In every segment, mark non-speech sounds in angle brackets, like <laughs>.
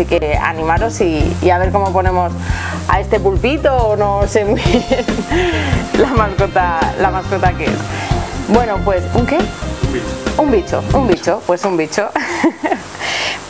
Así que animaros y, a ver cómo ponemos a este pulpito o no sé muy bien <laughs> la mascota, la mascota que es. Bueno, pues, ¿un qué? Un bicho, un bicho, pues un bicho. <laughs>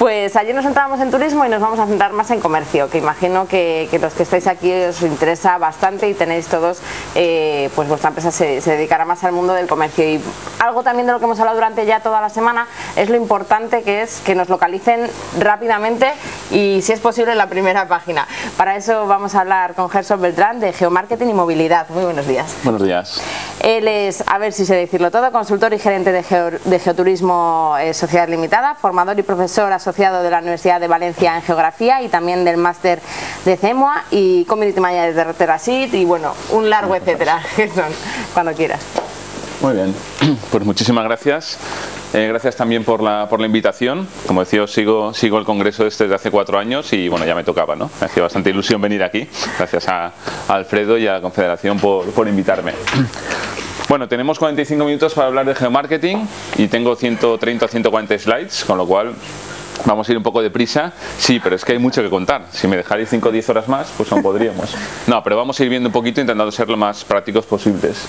Pues ayer nos centrábamos en turismo y nos vamos a centrar más en comercio, que imagino que, los que estáis aquí os interesa bastante y tenéis todos, eh, pues vuestra empresa se, dedicará más al mundo del comercio. Y algo también de lo que hemos hablado durante ya toda la semana es lo importante que es que nos localicen rápidamente y si es posible en la primera página. Para eso vamos a hablar con Gerson Beltrán de Geomarketing y Movilidad. Muy buenos días. Buenos días. Él es, a ver si sé decirlo todo, consultor y gerente de, Geoturismo eh, Sociedad Limitada, formador y profesor asociado asociado de la Universidad de Valencia en Geografía y también del máster de CEMOA y Community Manager de Roterasit y bueno, un largo etcétera, <laughs> cuando quieras. Muy bien, <clears throat> pues muchísimas gracias. Eh, gracias también por la, por la invitación. Como decía, sigo, sigo el congreso este desde hace cuatro años y bueno, ya me tocaba, ¿no? Me hacía bastante ilusión venir aquí. Gracias a, Alfredo y a la Confederación por, por invitarme. <clears throat> Bueno, tenemos 45 minutos para hablar de geomarketing y tengo 130 o 140 slides, con lo cual Vamos a ir un poco deprisa, sí, pero es que hay mucho que contar. Si me dejáis 5 o 10 horas más, pues no podríamos. No, pero vamos a ir viendo un poquito intentando ser lo más prácticos posibles.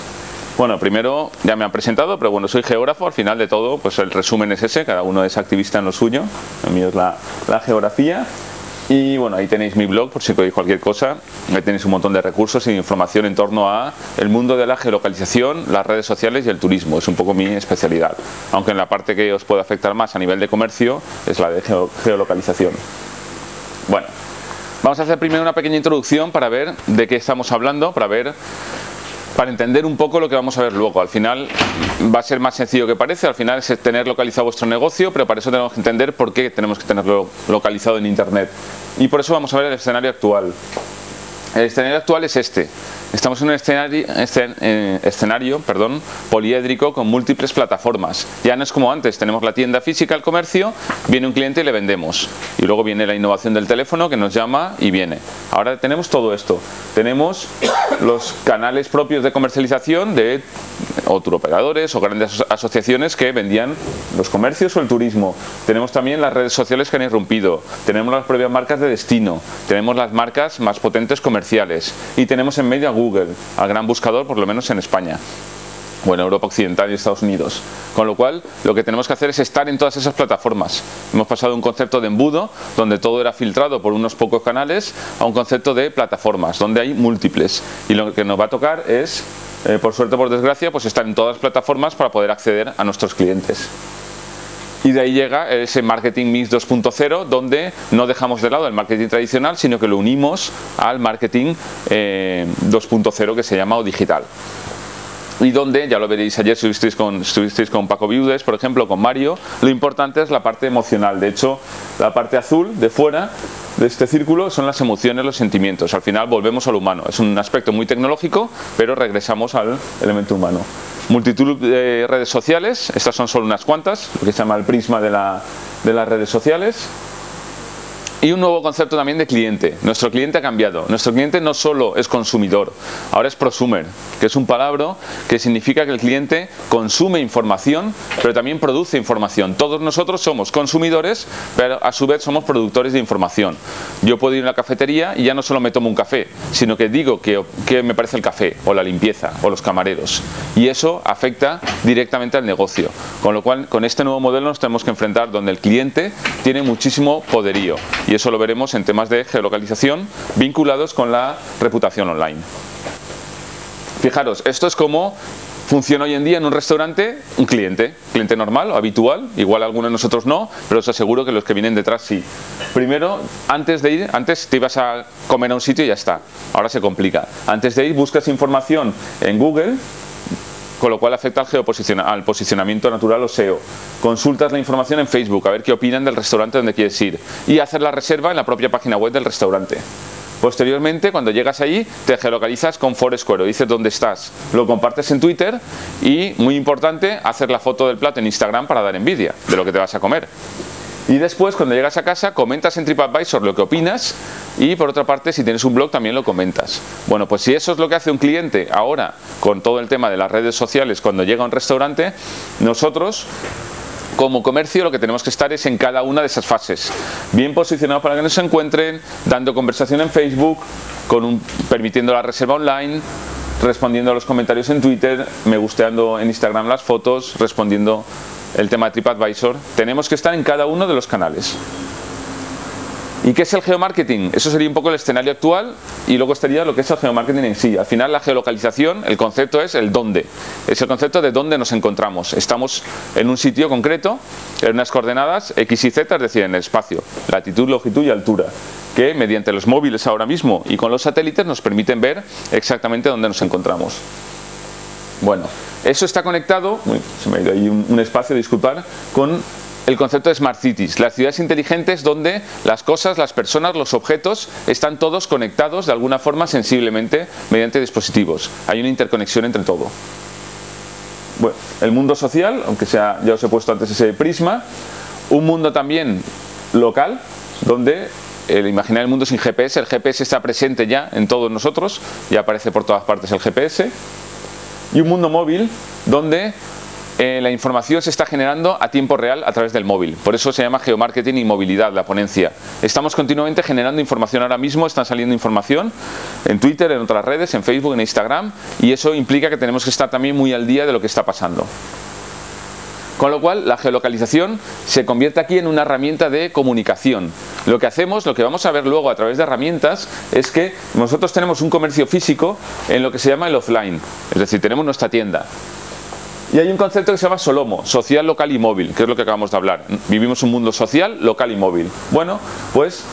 Bueno, primero ya me han presentado, pero bueno, soy geógrafo, al final de todo, pues el resumen es ese, cada uno es activista en lo suyo, el mío es la, la geografía. Y bueno, ahí tenéis mi blog por si queréis cualquier cosa. Ahí tenéis un montón de recursos e información en torno a el mundo de la geolocalización, las redes sociales y el turismo. Es un poco mi especialidad. Aunque en la parte que os puede afectar más a nivel de comercio es la de geolocalización. Bueno, vamos a hacer primero una pequeña introducción para ver de qué estamos hablando, para ver para entender un poco lo que vamos a ver luego. Al final va a ser más sencillo que parece, al final es tener localizado vuestro negocio, pero para eso tenemos que entender por qué tenemos que tenerlo localizado en Internet. Y por eso vamos a ver el escenario actual. El escenario actual es este. Estamos en un escenario, eh, escenario perdón, poliédrico con múltiples plataformas. Ya no es como antes, tenemos la tienda física, el comercio, viene un cliente y le vendemos. Y luego viene la innovación del teléfono que nos llama y viene. Ahora tenemos todo esto. Tenemos <coughs> los canales propios de comercialización de o operadores o grandes asociaciones que vendían los comercios o el turismo. Tenemos también las redes sociales que han irrumpido. Tenemos las propias marcas de destino. Tenemos las marcas más potentes comerciales. Y tenemos en medio a Google, al gran buscador, por lo menos en España o Europa Occidental y Estados Unidos. Con lo cual, lo que tenemos que hacer es estar en todas esas plataformas. Hemos pasado de un concepto de embudo, donde todo era filtrado por unos pocos canales, a un concepto de plataformas, donde hay múltiples. Y lo que nos va a tocar es, eh, por suerte o por desgracia, pues estar en todas las plataformas para poder acceder a nuestros clientes. Y de ahí llega ese marketing mix 2.0 donde no dejamos de lado el marketing tradicional, sino que lo unimos al marketing 2.0 eh, que se llama o digital y donde, ya lo veréis ayer estuvisteis con, con Paco Viudes, por ejemplo, con Mario, lo importante es la parte emocional. De hecho, la parte azul de fuera de este círculo son las emociones, los sentimientos. Al final volvemos al humano. Es un aspecto muy tecnológico, pero regresamos al elemento humano. Multitud de redes sociales, estas son solo unas cuantas, lo que se llama el prisma de, la, de las redes sociales. Y un nuevo concepto también de cliente. Nuestro cliente ha cambiado. Nuestro cliente no solo es consumidor, ahora es prosumer, que es un palabra que significa que el cliente consume información, pero también produce información. Todos nosotros somos consumidores, pero a su vez somos productores de información. Yo puedo ir a una cafetería y ya no solo me tomo un café, sino que digo que, que me parece el café, o la limpieza, o los camareros. Y eso afecta directamente al negocio. Con lo cual, con este nuevo modelo nos tenemos que enfrentar donde el cliente tiene muchísimo poderío y eso lo veremos en temas de geolocalización vinculados con la reputación online. Fijaros, esto es como funciona hoy en día en un restaurante un cliente, cliente normal o habitual, igual algunos de nosotros no, pero os aseguro que los que vienen detrás sí. Primero, antes de ir, antes te ibas a comer a un sitio y ya está, ahora se complica. Antes de ir buscas información en Google con lo cual afecta al, al posicionamiento natural o SEO. Consultas la información en Facebook, a ver qué opinan del restaurante donde quieres ir y hacer la reserva en la propia página web del restaurante. Posteriormente, cuando llegas allí, te geolocalizas con Foursquare, dices dónde estás, lo compartes en Twitter y, muy importante, hacer la foto del plato en Instagram para dar envidia de lo que te vas a comer. Y después, cuando llegas a casa, comentas en TripAdvisor lo que opinas y por otra parte, si tienes un blog, también lo comentas. Bueno, pues si eso es lo que hace un cliente ahora con todo el tema de las redes sociales cuando llega a un restaurante, nosotros como comercio lo que tenemos que estar es en cada una de esas fases. Bien posicionado para que nos encuentren, dando conversación en Facebook, con un, permitiendo la reserva online, respondiendo a los comentarios en Twitter, me gusteando en Instagram las fotos, respondiendo el tema de TripAdvisor. Tenemos que estar en cada uno de los canales. ¿Y qué es el geomarketing? Eso sería un poco el escenario actual y luego estaría lo que es el geomarketing en sí. Al final la geolocalización, el concepto es el dónde. Es el concepto de dónde nos encontramos. Estamos en un sitio concreto, en unas coordenadas X y Z, es decir, en el espacio, latitud, longitud y altura, que mediante los móviles ahora mismo y con los satélites nos permiten ver exactamente dónde nos encontramos. Bueno, eso está conectado, se me ha ido ahí un, un espacio, disculpar, con el concepto de Smart Cities, las ciudades inteligentes donde las cosas, las personas, los objetos están todos conectados de alguna forma sensiblemente mediante dispositivos. Hay una interconexión entre todo. Bueno, el mundo social, aunque sea, ya os he puesto antes ese prisma, un mundo también local, donde el imaginar el mundo sin GPS, el GPS está presente ya en todos nosotros, ya aparece por todas partes el GPS, y un mundo móvil donde eh, la información se está generando a tiempo real a través del móvil. Por eso se llama geomarketing y movilidad, la ponencia. Estamos continuamente generando información ahora mismo, están saliendo información en Twitter, en otras redes, en Facebook, en Instagram, y eso implica que tenemos que estar también muy al día de lo que está pasando. Con lo cual, la geolocalización se convierte aquí en una herramienta de comunicación. Lo que hacemos, lo que vamos a ver luego a través de herramientas, es que nosotros tenemos un comercio físico en lo que se llama el offline. Es decir, tenemos nuestra tienda. Y hay un concepto que se llama Solomo, social, local y móvil, que es lo que acabamos de hablar. Vivimos un mundo social, local y móvil. Bueno, pues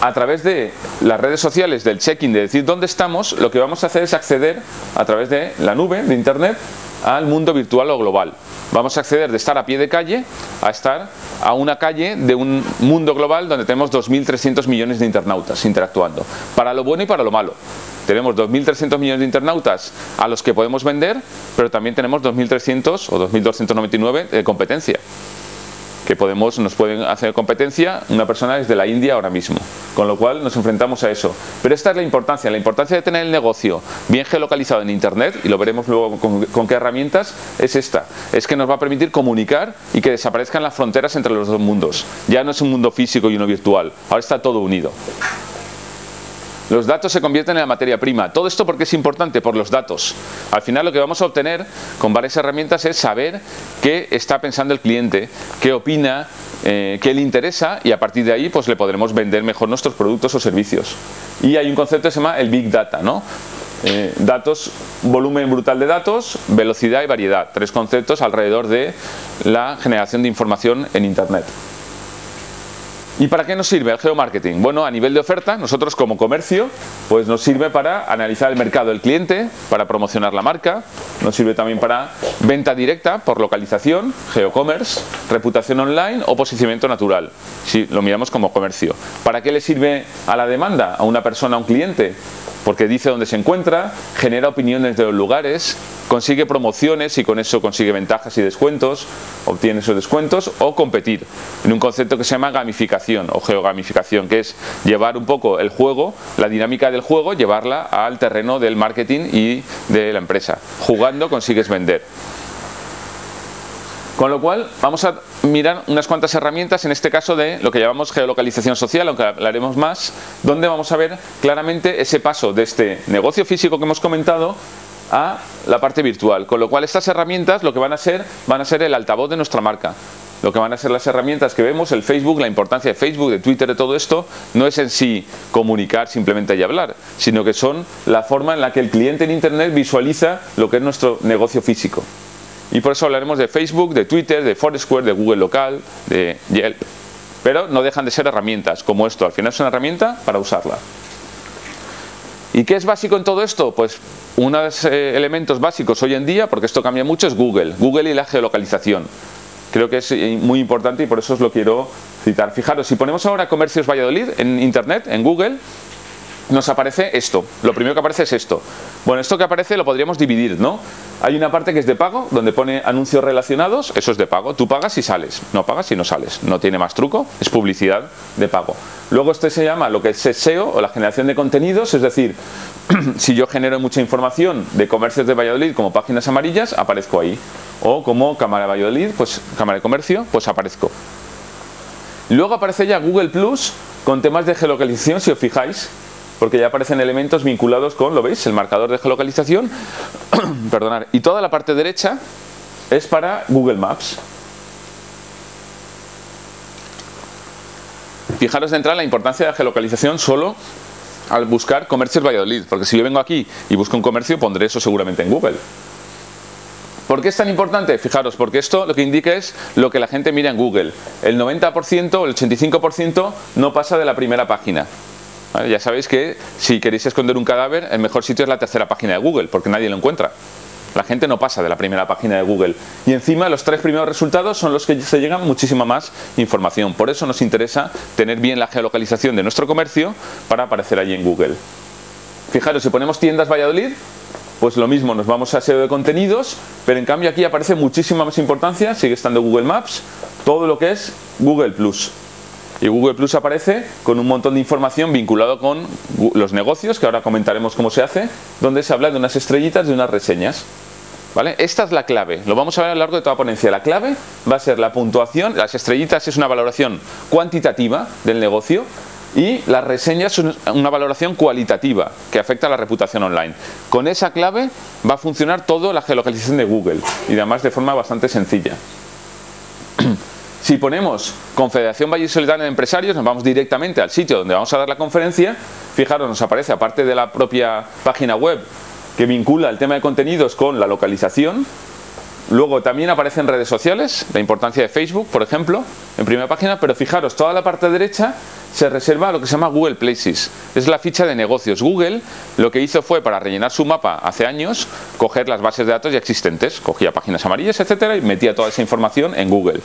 a través de las redes sociales, del check-in, de decir dónde estamos, lo que vamos a hacer es acceder a través de la nube, de Internet, al mundo virtual o global. Vamos a acceder de estar a pie de calle a estar a una calle de un mundo global donde tenemos 2.300 millones de internautas interactuando, para lo bueno y para lo malo. Tenemos 2.300 millones de internautas a los que podemos vender, pero también tenemos 2.300 o 2.299 de competencia que podemos, nos pueden hacer competencia una persona desde la India ahora mismo. Con lo cual nos enfrentamos a eso. Pero esta es la importancia, la importancia de tener el negocio bien geolocalizado en Internet, y lo veremos luego con, con qué herramientas, es esta. Es que nos va a permitir comunicar y que desaparezcan las fronteras entre los dos mundos. Ya no es un mundo físico y uno virtual, ahora está todo unido. Los datos se convierten en la materia prima. Todo esto porque es importante, por los datos. Al final lo que vamos a obtener con varias herramientas es saber qué está pensando el cliente, qué opina, eh, qué le interesa y a partir de ahí pues le podremos vender mejor nuestros productos o servicios. Y hay un concepto que se llama el Big Data, ¿no? Eh, datos, volumen brutal de datos, velocidad y variedad. Tres conceptos alrededor de la generación de información en Internet. ¿Y para qué nos sirve el geomarketing? Bueno, a nivel de oferta, nosotros como comercio, pues nos sirve para analizar el mercado del cliente, para promocionar la marca, nos sirve también para venta directa por localización, geocommerce, reputación online o posicionamiento natural, si lo miramos como comercio. ¿Para qué le sirve a la demanda, a una persona, a un cliente? Porque dice dónde se encuentra, genera opiniones de los lugares, consigue promociones y con eso consigue ventajas y descuentos, obtiene esos descuentos o competir en un concepto que se llama gamificación o geogamificación, que es llevar un poco el juego, la dinámica del juego, llevarla al terreno del marketing y de la empresa. Jugando consigues vender. Con lo cual, vamos a mirar unas cuantas herramientas, en este caso de lo que llamamos geolocalización social, aunque hablaremos más, donde vamos a ver claramente ese paso de este negocio físico que hemos comentado a la parte virtual. Con lo cual, estas herramientas lo que van a ser, van a ser el altavoz de nuestra marca. Lo que van a ser las herramientas que vemos, el Facebook, la importancia de Facebook, de Twitter, de todo esto, no es en sí comunicar simplemente y hablar, sino que son la forma en la que el cliente en Internet visualiza lo que es nuestro negocio físico. Y por eso hablaremos de Facebook, de Twitter, de Foursquare, de Google Local, de Yelp. Pero no dejan de ser herramientas como esto. Al final es una herramienta para usarla. ¿Y qué es básico en todo esto? Pues unos eh, elementos básicos hoy en día, porque esto cambia mucho, es Google. Google y la geolocalización. Creo que es eh, muy importante y por eso os lo quiero citar. Fijaros, si ponemos ahora Comercios Valladolid en Internet, en Google, nos aparece esto. Lo primero que aparece es esto. Bueno, esto que aparece lo podríamos dividir, ¿no? Hay una parte que es de pago, donde pone anuncios relacionados, eso es de pago. Tú pagas y sales, no pagas y no sales. No tiene más truco, es publicidad de pago. Luego este se llama lo que es SEO o la generación de contenidos, es decir, <clears throat> si yo genero mucha información de comercios de Valladolid como páginas amarillas, aparezco ahí. O como Cámara de Valladolid, pues Cámara de Comercio, pues aparezco. Luego aparece ya Google Plus con temas de geolocalización, si os fijáis, porque ya aparecen elementos vinculados con, ¿lo veis? El marcador de geolocalización, <clears throat> perdonar, y toda la parte derecha es para Google Maps. Fijaros de entrada la importancia de la geolocalización solo al buscar comercios Valladolid, porque si yo vengo aquí y busco un comercio, pondré eso seguramente en Google. ¿Por qué es tan importante? Fijaros, porque esto lo que indica es lo que la gente mira en Google. El 90% o el 85% no pasa de la primera página. Ya sabéis que si queréis esconder un cadáver, el mejor sitio es la tercera página de Google, porque nadie lo encuentra. La gente no pasa de la primera página de Google. Y encima los tres primeros resultados son los que se llegan muchísima más información. Por eso nos interesa tener bien la geolocalización de nuestro comercio para aparecer allí en Google. Fijaros, si ponemos tiendas Valladolid, pues lo mismo, nos vamos a SEO de contenidos, pero en cambio aquí aparece muchísima más importancia, sigue estando Google Maps, todo lo que es Google Plus. Y Google Plus aparece con un montón de información vinculado con los negocios, que ahora comentaremos cómo se hace, donde se habla de unas estrellitas, de unas reseñas. ¿Vale? Esta es la clave, lo vamos a ver a lo largo de toda la ponencia. La clave va a ser la puntuación, las estrellitas es una valoración cuantitativa del negocio y las reseñas son una valoración cualitativa que afecta a la reputación online. Con esa clave va a funcionar toda la geolocalización de Google y además de forma bastante sencilla. <clears throat> Si ponemos Confederación Valle Solidaria de Empresarios, nos vamos directamente al sitio donde vamos a dar la conferencia. Fijaros, nos aparece, aparte de la propia página web que vincula el tema de contenidos con la localización, Luego también aparecen redes sociales, la importancia de Facebook, por ejemplo, en primera página, pero fijaros, toda la parte derecha se reserva a lo que se llama Google Places. Es la ficha de negocios. Google lo que hizo fue, para rellenar su mapa hace años, coger las bases de datos ya existentes, cogía páginas amarillas, etcétera, y metía toda esa información en Google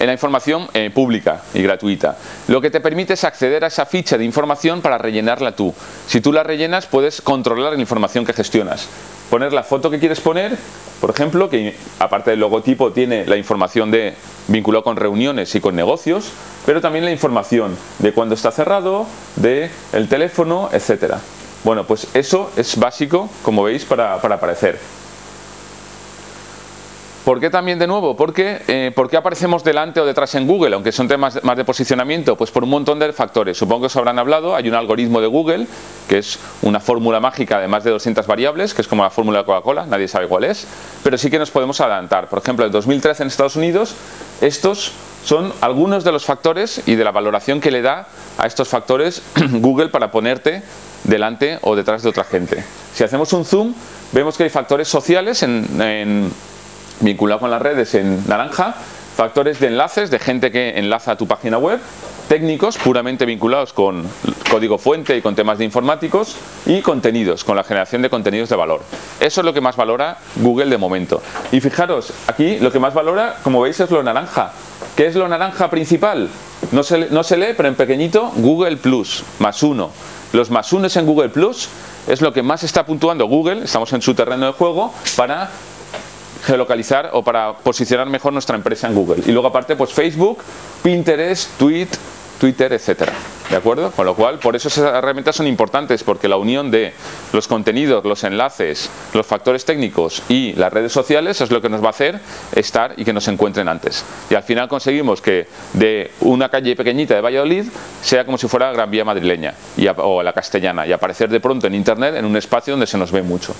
en la información eh, pública y gratuita. Lo que te permite es acceder a esa ficha de información para rellenarla tú. Si tú la rellenas puedes controlar la información que gestionas. Poner la foto que quieres poner, por ejemplo, que aparte del logotipo tiene la información de vinculado con reuniones y con negocios, pero también la información de cuándo está cerrado, de el teléfono, etcétera. Bueno, pues eso es básico, como veis, para aparecer. ¿Por qué también de nuevo? Eh, ¿Por qué aparecemos delante o detrás en Google? Aunque son temas más de posicionamiento, pues por un montón de factores. Supongo que os habrán hablado, hay un algoritmo de Google, que es una fórmula mágica de más de 200 variables, que es como la fórmula de Coca-Cola, nadie sabe cuál es, pero sí que nos podemos adelantar. Por ejemplo, en 2013 en Estados Unidos, estos son algunos de los factores y de la valoración que le da a estos factores <clears throat> Google para ponerte delante o detrás de otra gente. Si hacemos un zoom, vemos que hay factores sociales en vinculado con las redes en naranja, factores de enlaces de gente que enlaza a tu página web, técnicos puramente vinculados con código fuente y con temas de informáticos y contenidos, con la generación de contenidos de valor. Eso es lo que más valora Google de momento. Y fijaros, aquí lo que más valora, como veis, es lo naranja. ¿Qué es lo naranja principal? No se, no se lee, pero en pequeñito, Google Plus, más uno. Los más unos en Google Plus es lo que más está puntuando Google, estamos en su terreno de juego, para geolocalizar o para posicionar mejor nuestra empresa en Google. Y luego aparte pues Facebook, Pinterest, Tweet, Twitter, etcétera. ¿De acuerdo? Con lo cual, por eso esas herramientas son importantes, porque la unión de los contenidos, los enlaces, los factores técnicos y las redes sociales es lo que nos va a hacer estar y que nos encuentren antes. Y al final conseguimos que de una calle pequeñita de Valladolid sea como si fuera la Gran Vía madrileña y, o la castellana y aparecer de pronto en Internet en un espacio donde se nos ve mucho.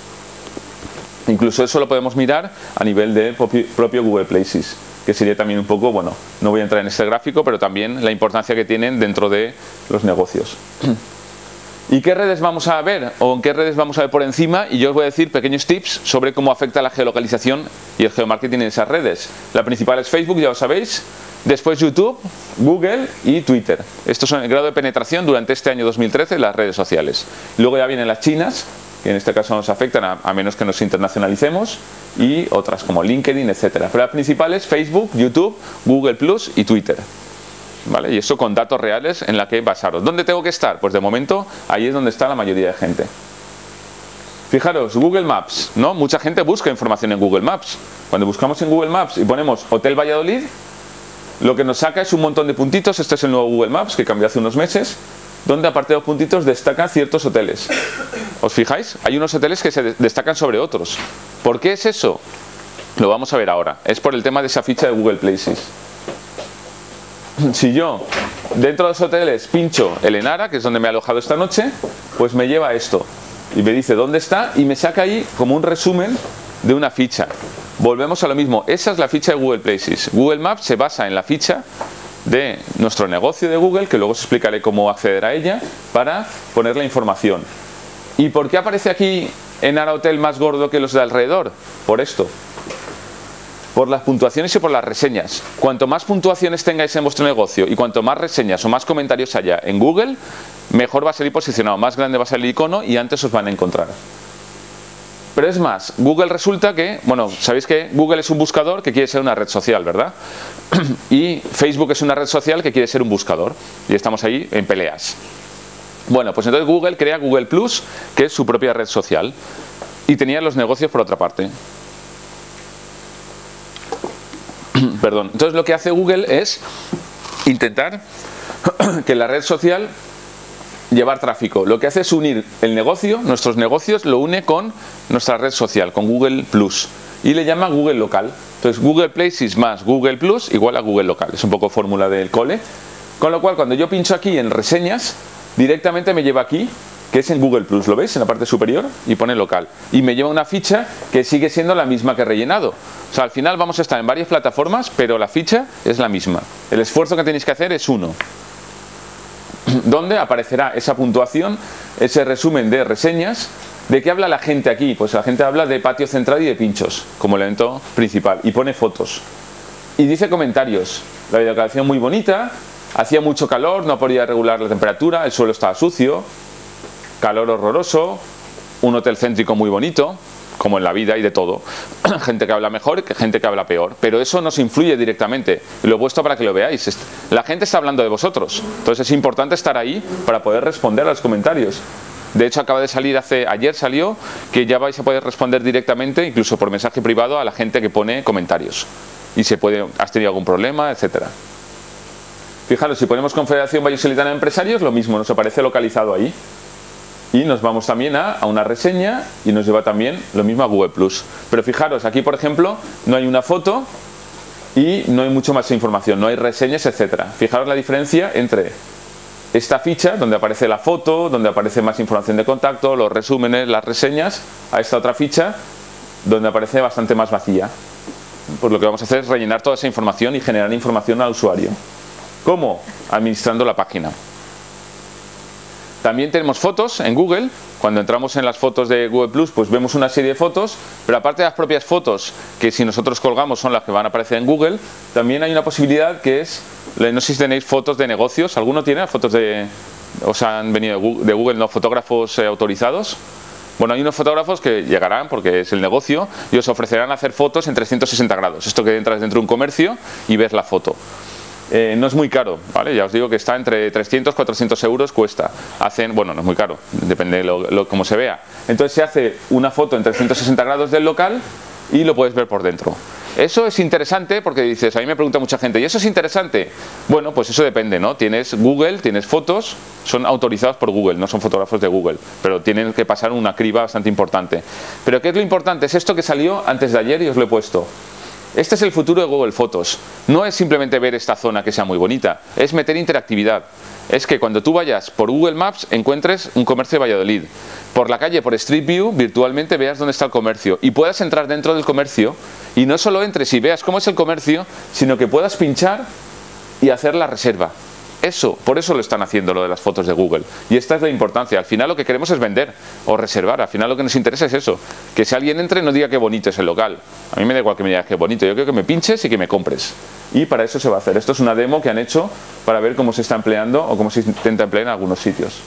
Incluso eso lo podemos mirar a nivel de propio Google Places, que sería también un poco, bueno, no voy a entrar en este gráfico, pero también la importancia que tienen dentro de los negocios. ¿Y qué redes vamos a ver? ¿O en qué redes vamos a ver por encima? Y yo os voy a decir pequeños tips sobre cómo afecta la geolocalización y el geomarketing en esas redes. La principal es Facebook, ya lo sabéis. Después YouTube, Google y Twitter. Estos son el grado de penetración durante este año 2013 en las redes sociales. Luego ya vienen las chinas, que en este caso nos afectan a, menos que nos internacionalicemos, y otras como LinkedIn, etcétera. Pero las principales Facebook, YouTube, Google Plus y Twitter. ¿vale? Y eso con datos reales en la que basaros. ¿Dónde tengo que estar? Pues de momento ahí es donde está la mayoría de gente. Fijaros, Google Maps, ¿no? Mucha gente busca información en Google Maps. Cuando buscamos en Google Maps y ponemos Hotel Valladolid, lo que nos saca es un montón de puntitos. Este es el nuevo Google Maps que cambió hace unos meses, donde aparte de los puntitos destacan ciertos hoteles. ¿Os fijáis? Hay unos hoteles que se destacan sobre otros. ¿Por qué es eso? Lo vamos a ver ahora. Es por el tema de esa ficha de Google Places. <clears throat> Si yo dentro de los hoteles pincho el Enara, que es donde me he alojado esta noche, pues me lleva esto. Y me dice dónde está y me saca ahí como un resumen de una ficha. Volvemos a lo mismo. Esa es la ficha de Google Places. Google Maps se basa en la ficha de nuestro negocio de Google, que luego os explicaré cómo acceder a ella, para poner la información. ¿Y por qué aparece aquí Enara Hotel más gordo que los de alrededor? Por esto por las puntuaciones y por las reseñas. Cuanto más puntuaciones tengáis en vuestro negocio y cuanto más reseñas o más comentarios haya en Google, mejor va a salir posicionado, más grande va a ser el icono y antes os van a encontrar. Pero es más, Google resulta que, bueno, sabéis que Google es un buscador que quiere ser una red social, ¿verdad? <clears throat> y Facebook es una red social que quiere ser un buscador. Y estamos ahí en peleas. Bueno, pues entonces Google crea Google Plus, que es su propia red social. Y tenía los negocios por otra parte. <clears throat> Perdón. Entonces lo que hace Google es intentar <clears throat> que la red social llevar tráfico. Lo que hace es unir el negocio, nuestros negocios, lo une con nuestra red social, con Google Plus. Y le llama Google Local. Entonces Google Places más Google Plus igual a Google Local. Es un poco fórmula del cole. Con lo cual cuando yo pincho aquí en reseñas, directamente me lleva aquí que es en Google Plus, ¿lo veis? En la parte superior y pone local. Y me lleva una ficha que sigue siendo la misma que he rellenado. O sea, al final vamos a estar en varias plataformas, pero la ficha es la misma. El esfuerzo que tenéis que hacer es uno. ¿Dónde aparecerá esa puntuación, ese resumen de reseñas. ¿De qué habla la gente aquí? Pues la gente habla de patio central y de pinchos, como elemento principal. Y pone fotos. Y dice comentarios. La videocreación muy bonita, hacía mucho calor, no podía regular la temperatura, el suelo estaba sucio, calor horroroso, un hotel céntrico muy bonito, como en la vida y de todo. <clears throat> gente que habla mejor, gente que habla peor. Pero eso nos influye directamente. Lo he puesto para que lo veáis. La gente está hablando de vosotros. Entonces es importante estar ahí para poder responder a los comentarios. De hecho, acaba de salir hace ayer salió que ya vais a poder responder directamente, incluso por mensaje privado, a la gente que pone comentarios. Y se puede, has tenido algún problema, etcétera. Fijaros, si ponemos Confederación Vallesolitana de Empresarios, lo mismo, nos aparece localizado ahí. Y nos vamos también a, una reseña y nos lleva también lo mismo a Google Plus. Pero fijaros, aquí por ejemplo no hay una foto y no hay mucho más información, no hay reseñas, etcétera. Fijaros la diferencia entre esta ficha, donde aparece la foto, donde aparece más información de contacto, los resúmenes, las reseñas, a esta otra ficha, donde aparece bastante más vacía. Pues lo que vamos a hacer es rellenar toda esa información y generar información al usuario. ¿Cómo? Administrando la página. También tenemos fotos en Google. Cuando entramos en las fotos de Google Plus, pues vemos una serie de fotos, pero aparte de las propias fotos, que si nosotros colgamos son las que van a aparecer en Google, también hay una posibilidad que es, no sé si tenéis fotos de negocios, ¿alguno tiene fotos de, o sea, han venido de Google, no, fotógrafos eh, autorizados? Bueno, hay unos fotógrafos que llegarán, porque es el negocio, y os ofrecerán hacer fotos en 360 grados. Esto que entras dentro de un comercio y ves la foto. Eh, no es muy caro, ¿vale? Ya os digo que está entre 300 400 euros cuesta. Hacen, bueno, no es muy caro, depende de lo, cómo se vea. Entonces se hace una foto en 360 grados del local y lo puedes ver por dentro. Eso es interesante porque dices, a mí me pregunta mucha gente, ¿y eso es interesante? Bueno, pues eso depende, ¿no? Tienes Google, tienes fotos, son autorizados por Google, no son fotógrafos de Google, pero tienen que pasar una criba bastante importante. Pero ¿qué es lo importante? Es esto que salió antes de ayer y os lo he puesto. Este es el futuro de Google Fotos. No es simplemente ver esta zona que sea muy bonita, es meter interactividad. Es que cuando tú vayas por Google Maps encuentres un comercio de Valladolid. Por la calle, por Street View, virtualmente veas dónde está el comercio y puedas entrar dentro del comercio y no solo entres y veas cómo es el comercio, sino que puedas pinchar y hacer la reserva. Eso, por eso lo están haciendo lo de las fotos de Google. Y esta es la importancia. Al final lo que queremos es vender o reservar. Al final lo que nos interesa es eso. Que si alguien entre no diga qué bonito es el local. A mí me da igual que me digas qué bonito. Yo quiero que me pinches y que me compres. Y para eso se va a hacer. Esto es una demo que han hecho para ver cómo se está empleando o cómo se intenta emplear en algunos sitios.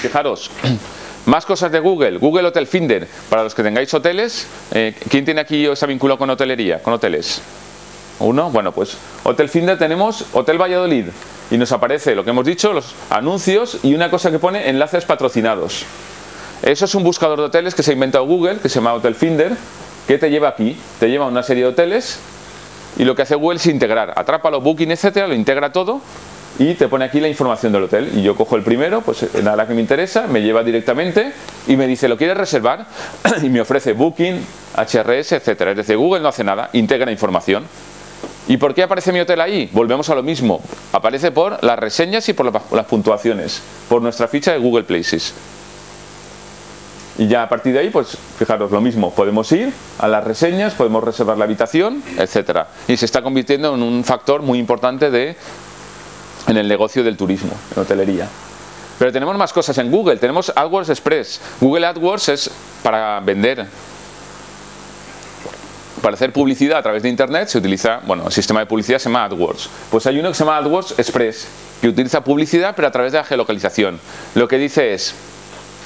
Fijaros. <clears throat> Más cosas de Google. Google Hotel Finder. Para los que tengáis hoteles, eh, ¿quién tiene aquí o está vinculado con hotelería? Con hoteles. Uno, bueno, pues Hotel Finder tenemos Hotel Valladolid y nos aparece lo que hemos dicho, los anuncios y una cosa que pone enlaces patrocinados. Eso es un buscador de hoteles que se ha inventado Google, que se llama Hotel Finder, que te lleva aquí, te lleva a una serie de hoteles y lo que hace Google es integrar, atrapa los booking, etcétera, lo integra todo y te pone aquí la información del hotel. Y yo cojo el primero, pues nada que me interesa, me lleva directamente y me dice, ¿lo quieres reservar? <clears throat> y me ofrece booking, HRS, etcétera. Es decir, Google no hace nada, integra información. ¿Y por qué aparece mi hotel ahí? Volvemos a lo mismo. Aparece por las reseñas y por las puntuaciones, por nuestra ficha de Google Places. Y ya a partir de ahí, pues fijaros lo mismo, podemos ir a las reseñas, podemos reservar la habitación, etcétera. Y se está convirtiendo en un factor muy importante de en el negocio del turismo, en hotelería. Pero tenemos más cosas en Google, tenemos AdWords Express. Google AdWords es para vender, para hacer publicidad a través de Internet se utiliza, bueno, el sistema de publicidad se llama AdWords. Pues hay uno que se llama AdWords Express, que utiliza publicidad pero a través de la geolocalización. Lo que dice es,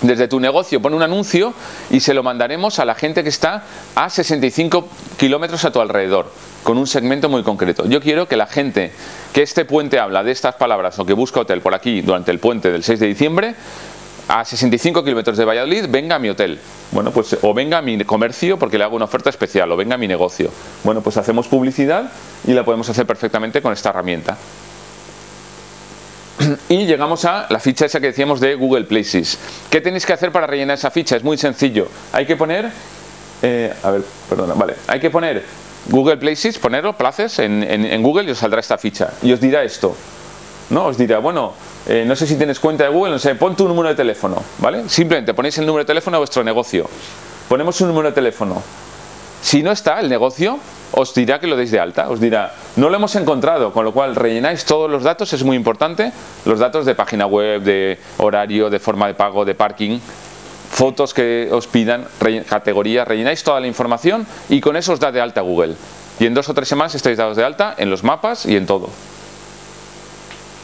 desde tu negocio pone un anuncio y se lo mandaremos a la gente que está a 65 kilómetros a tu alrededor, con un segmento muy concreto. Yo quiero que la gente que este puente habla de estas palabras o que busca hotel por aquí durante el puente del 6 de diciembre, a 65 kilómetros de Valladolid, venga a mi hotel. Bueno, pues o venga a mi comercio porque le hago una oferta especial, o venga a mi negocio. Bueno, pues hacemos publicidad y la podemos hacer perfectamente con esta herramienta. Y llegamos a la ficha esa que decíamos de Google Places. ¿Qué tenéis que hacer para rellenar esa ficha? Es muy sencillo. Hay que poner, eh, a ver, perdona, vale, hay que poner Google Places, ponerlo, places en, Google y os saldrá esta ficha. Y os dirá esto, ¿no? Os dirá, bueno, eh, no sé si tienes cuenta de Google, no sé, pon tu número de teléfono, ¿vale? Simplemente ponéis el número de teléfono de vuestro negocio. Ponemos un número de teléfono. Si no está el negocio, os dirá que lo deis de alta, os dirá, no lo hemos encontrado, con lo cual rellenáis todos los datos, es muy importante, los datos de página web, de horario, de forma de pago, de parking, fotos que os pidan, categorías, rellenáis toda la información y con eso os da de alta Google. Y en dos o tres semanas estáis dados de alta en los mapas y en todo.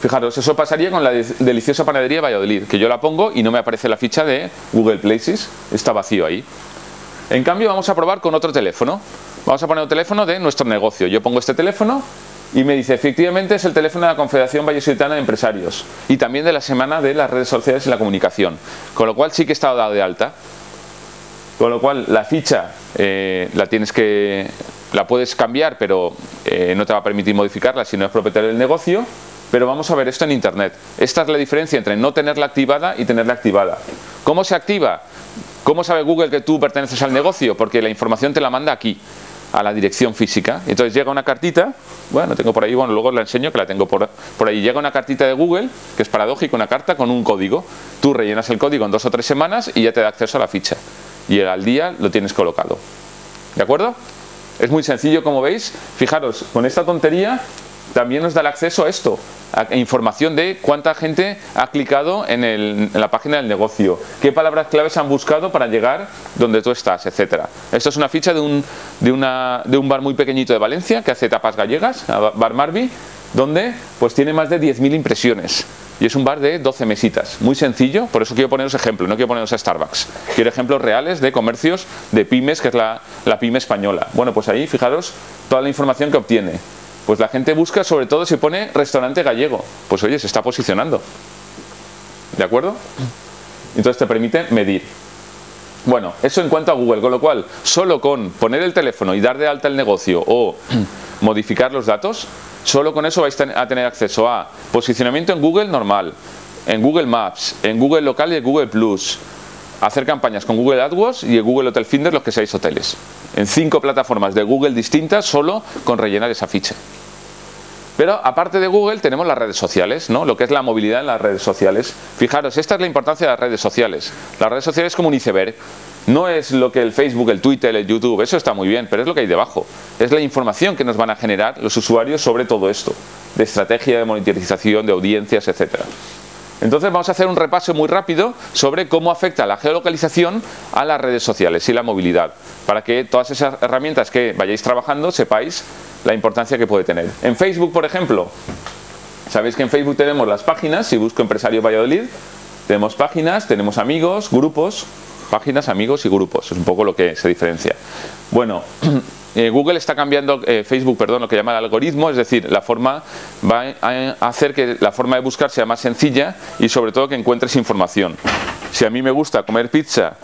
Fijaros, eso pasaría con la deliciosa panadería Valladolid, que yo la pongo y no me aparece la ficha de Google Places, está vacío ahí. En cambio vamos a probar con otro teléfono. Vamos a poner un teléfono de nuestro negocio. Yo pongo este teléfono y me dice, efectivamente es el teléfono de la Confederación Vallesolitana de Empresarios y también de la Semana de las Redes Sociales y la Comunicación. Con lo cual sí que está dado de alta. Con lo cual la ficha eh, la tienes que la puedes cambiar, pero eh, no te va a permitir modificarla si no es propietario del negocio. Pero vamos a ver esto en Internet. Esta es la diferencia entre no tenerla activada y tenerla activada. ¿Cómo se activa? ¿Cómo sabe Google que tú perteneces al negocio? Porque la información te la manda aquí, a la dirección física. Entonces llega una cartita, bueno, tengo por ahí, bueno, luego la enseño que la tengo por, por ahí. Llega una cartita de Google, que es paradójico, una carta con un código. Tú rellenas el código en dos o tres semanas y ya te da acceso a la ficha. Y al día lo tienes colocado. ¿De acuerdo? Es muy sencillo, como veis. Fijaros, con esta tontería también nos da el acceso a esto, información de cuánta gente ha clicado en, la página del negocio, qué palabras claves han buscado para llegar donde tú estás, etcétera. Esto es una ficha de un, de, una, de un bar muy pequeñito de Valencia que hace tapas gallegas, Bar Marby, donde pues tiene más de 10.000 impresiones. Y es un bar de 12 mesitas. Muy sencillo, por eso quiero poneros ejemplos, no quiero poneros a Starbucks. Quiero ejemplos reales de comercios de pymes, que es la, la pyme española. Bueno, pues ahí fijaros toda la información que obtiene pues la gente busca, sobre todo si pone restaurante gallego. Pues oye, se está posicionando. ¿De acuerdo? Entonces te permite medir. Bueno, eso en cuanto a Google, con lo cual, solo con poner el teléfono y dar de alta el negocio o <clears throat> modificar los datos, solo con eso vais a tener acceso a posicionamiento en Google normal, en Google Maps, en Google Local y en Google Plus, hacer campañas con Google AdWords y Google Hotel Finder, los que seáis hoteles. En cinco plataformas de Google distintas, solo con rellenar esa ficha. Pero aparte de Google tenemos las redes sociales, ¿no? lo que es la movilidad en las redes sociales. Fijaros, esta es la importancia de las redes sociales. Las redes sociales es como un iceberg. No es lo que el Facebook, el Twitter, el YouTube, eso está muy bien, pero es lo que hay debajo. Es la información que nos van a generar los usuarios sobre todo esto, de estrategia de monetización, de audiencias, etcétera. Entonces vamos a hacer un repaso muy rápido sobre cómo afecta la geolocalización a las redes sociales y la movilidad, para que todas esas herramientas que vayáis trabajando sepáis la importancia que puede tener. En Facebook, por ejemplo, sabéis que en Facebook tenemos las páginas, si busco empresario Valladolid, tenemos páginas, tenemos amigos, grupos, páginas, amigos y grupos, es un poco lo que se diferencia. Bueno, <clears throat> eh, Google está cambiando, eh, Facebook, perdón, lo que llama el algoritmo, es decir, la forma va a hacer que la forma de buscar sea más sencilla y sobre todo que encuentres información. Si a mí me gusta comer pizza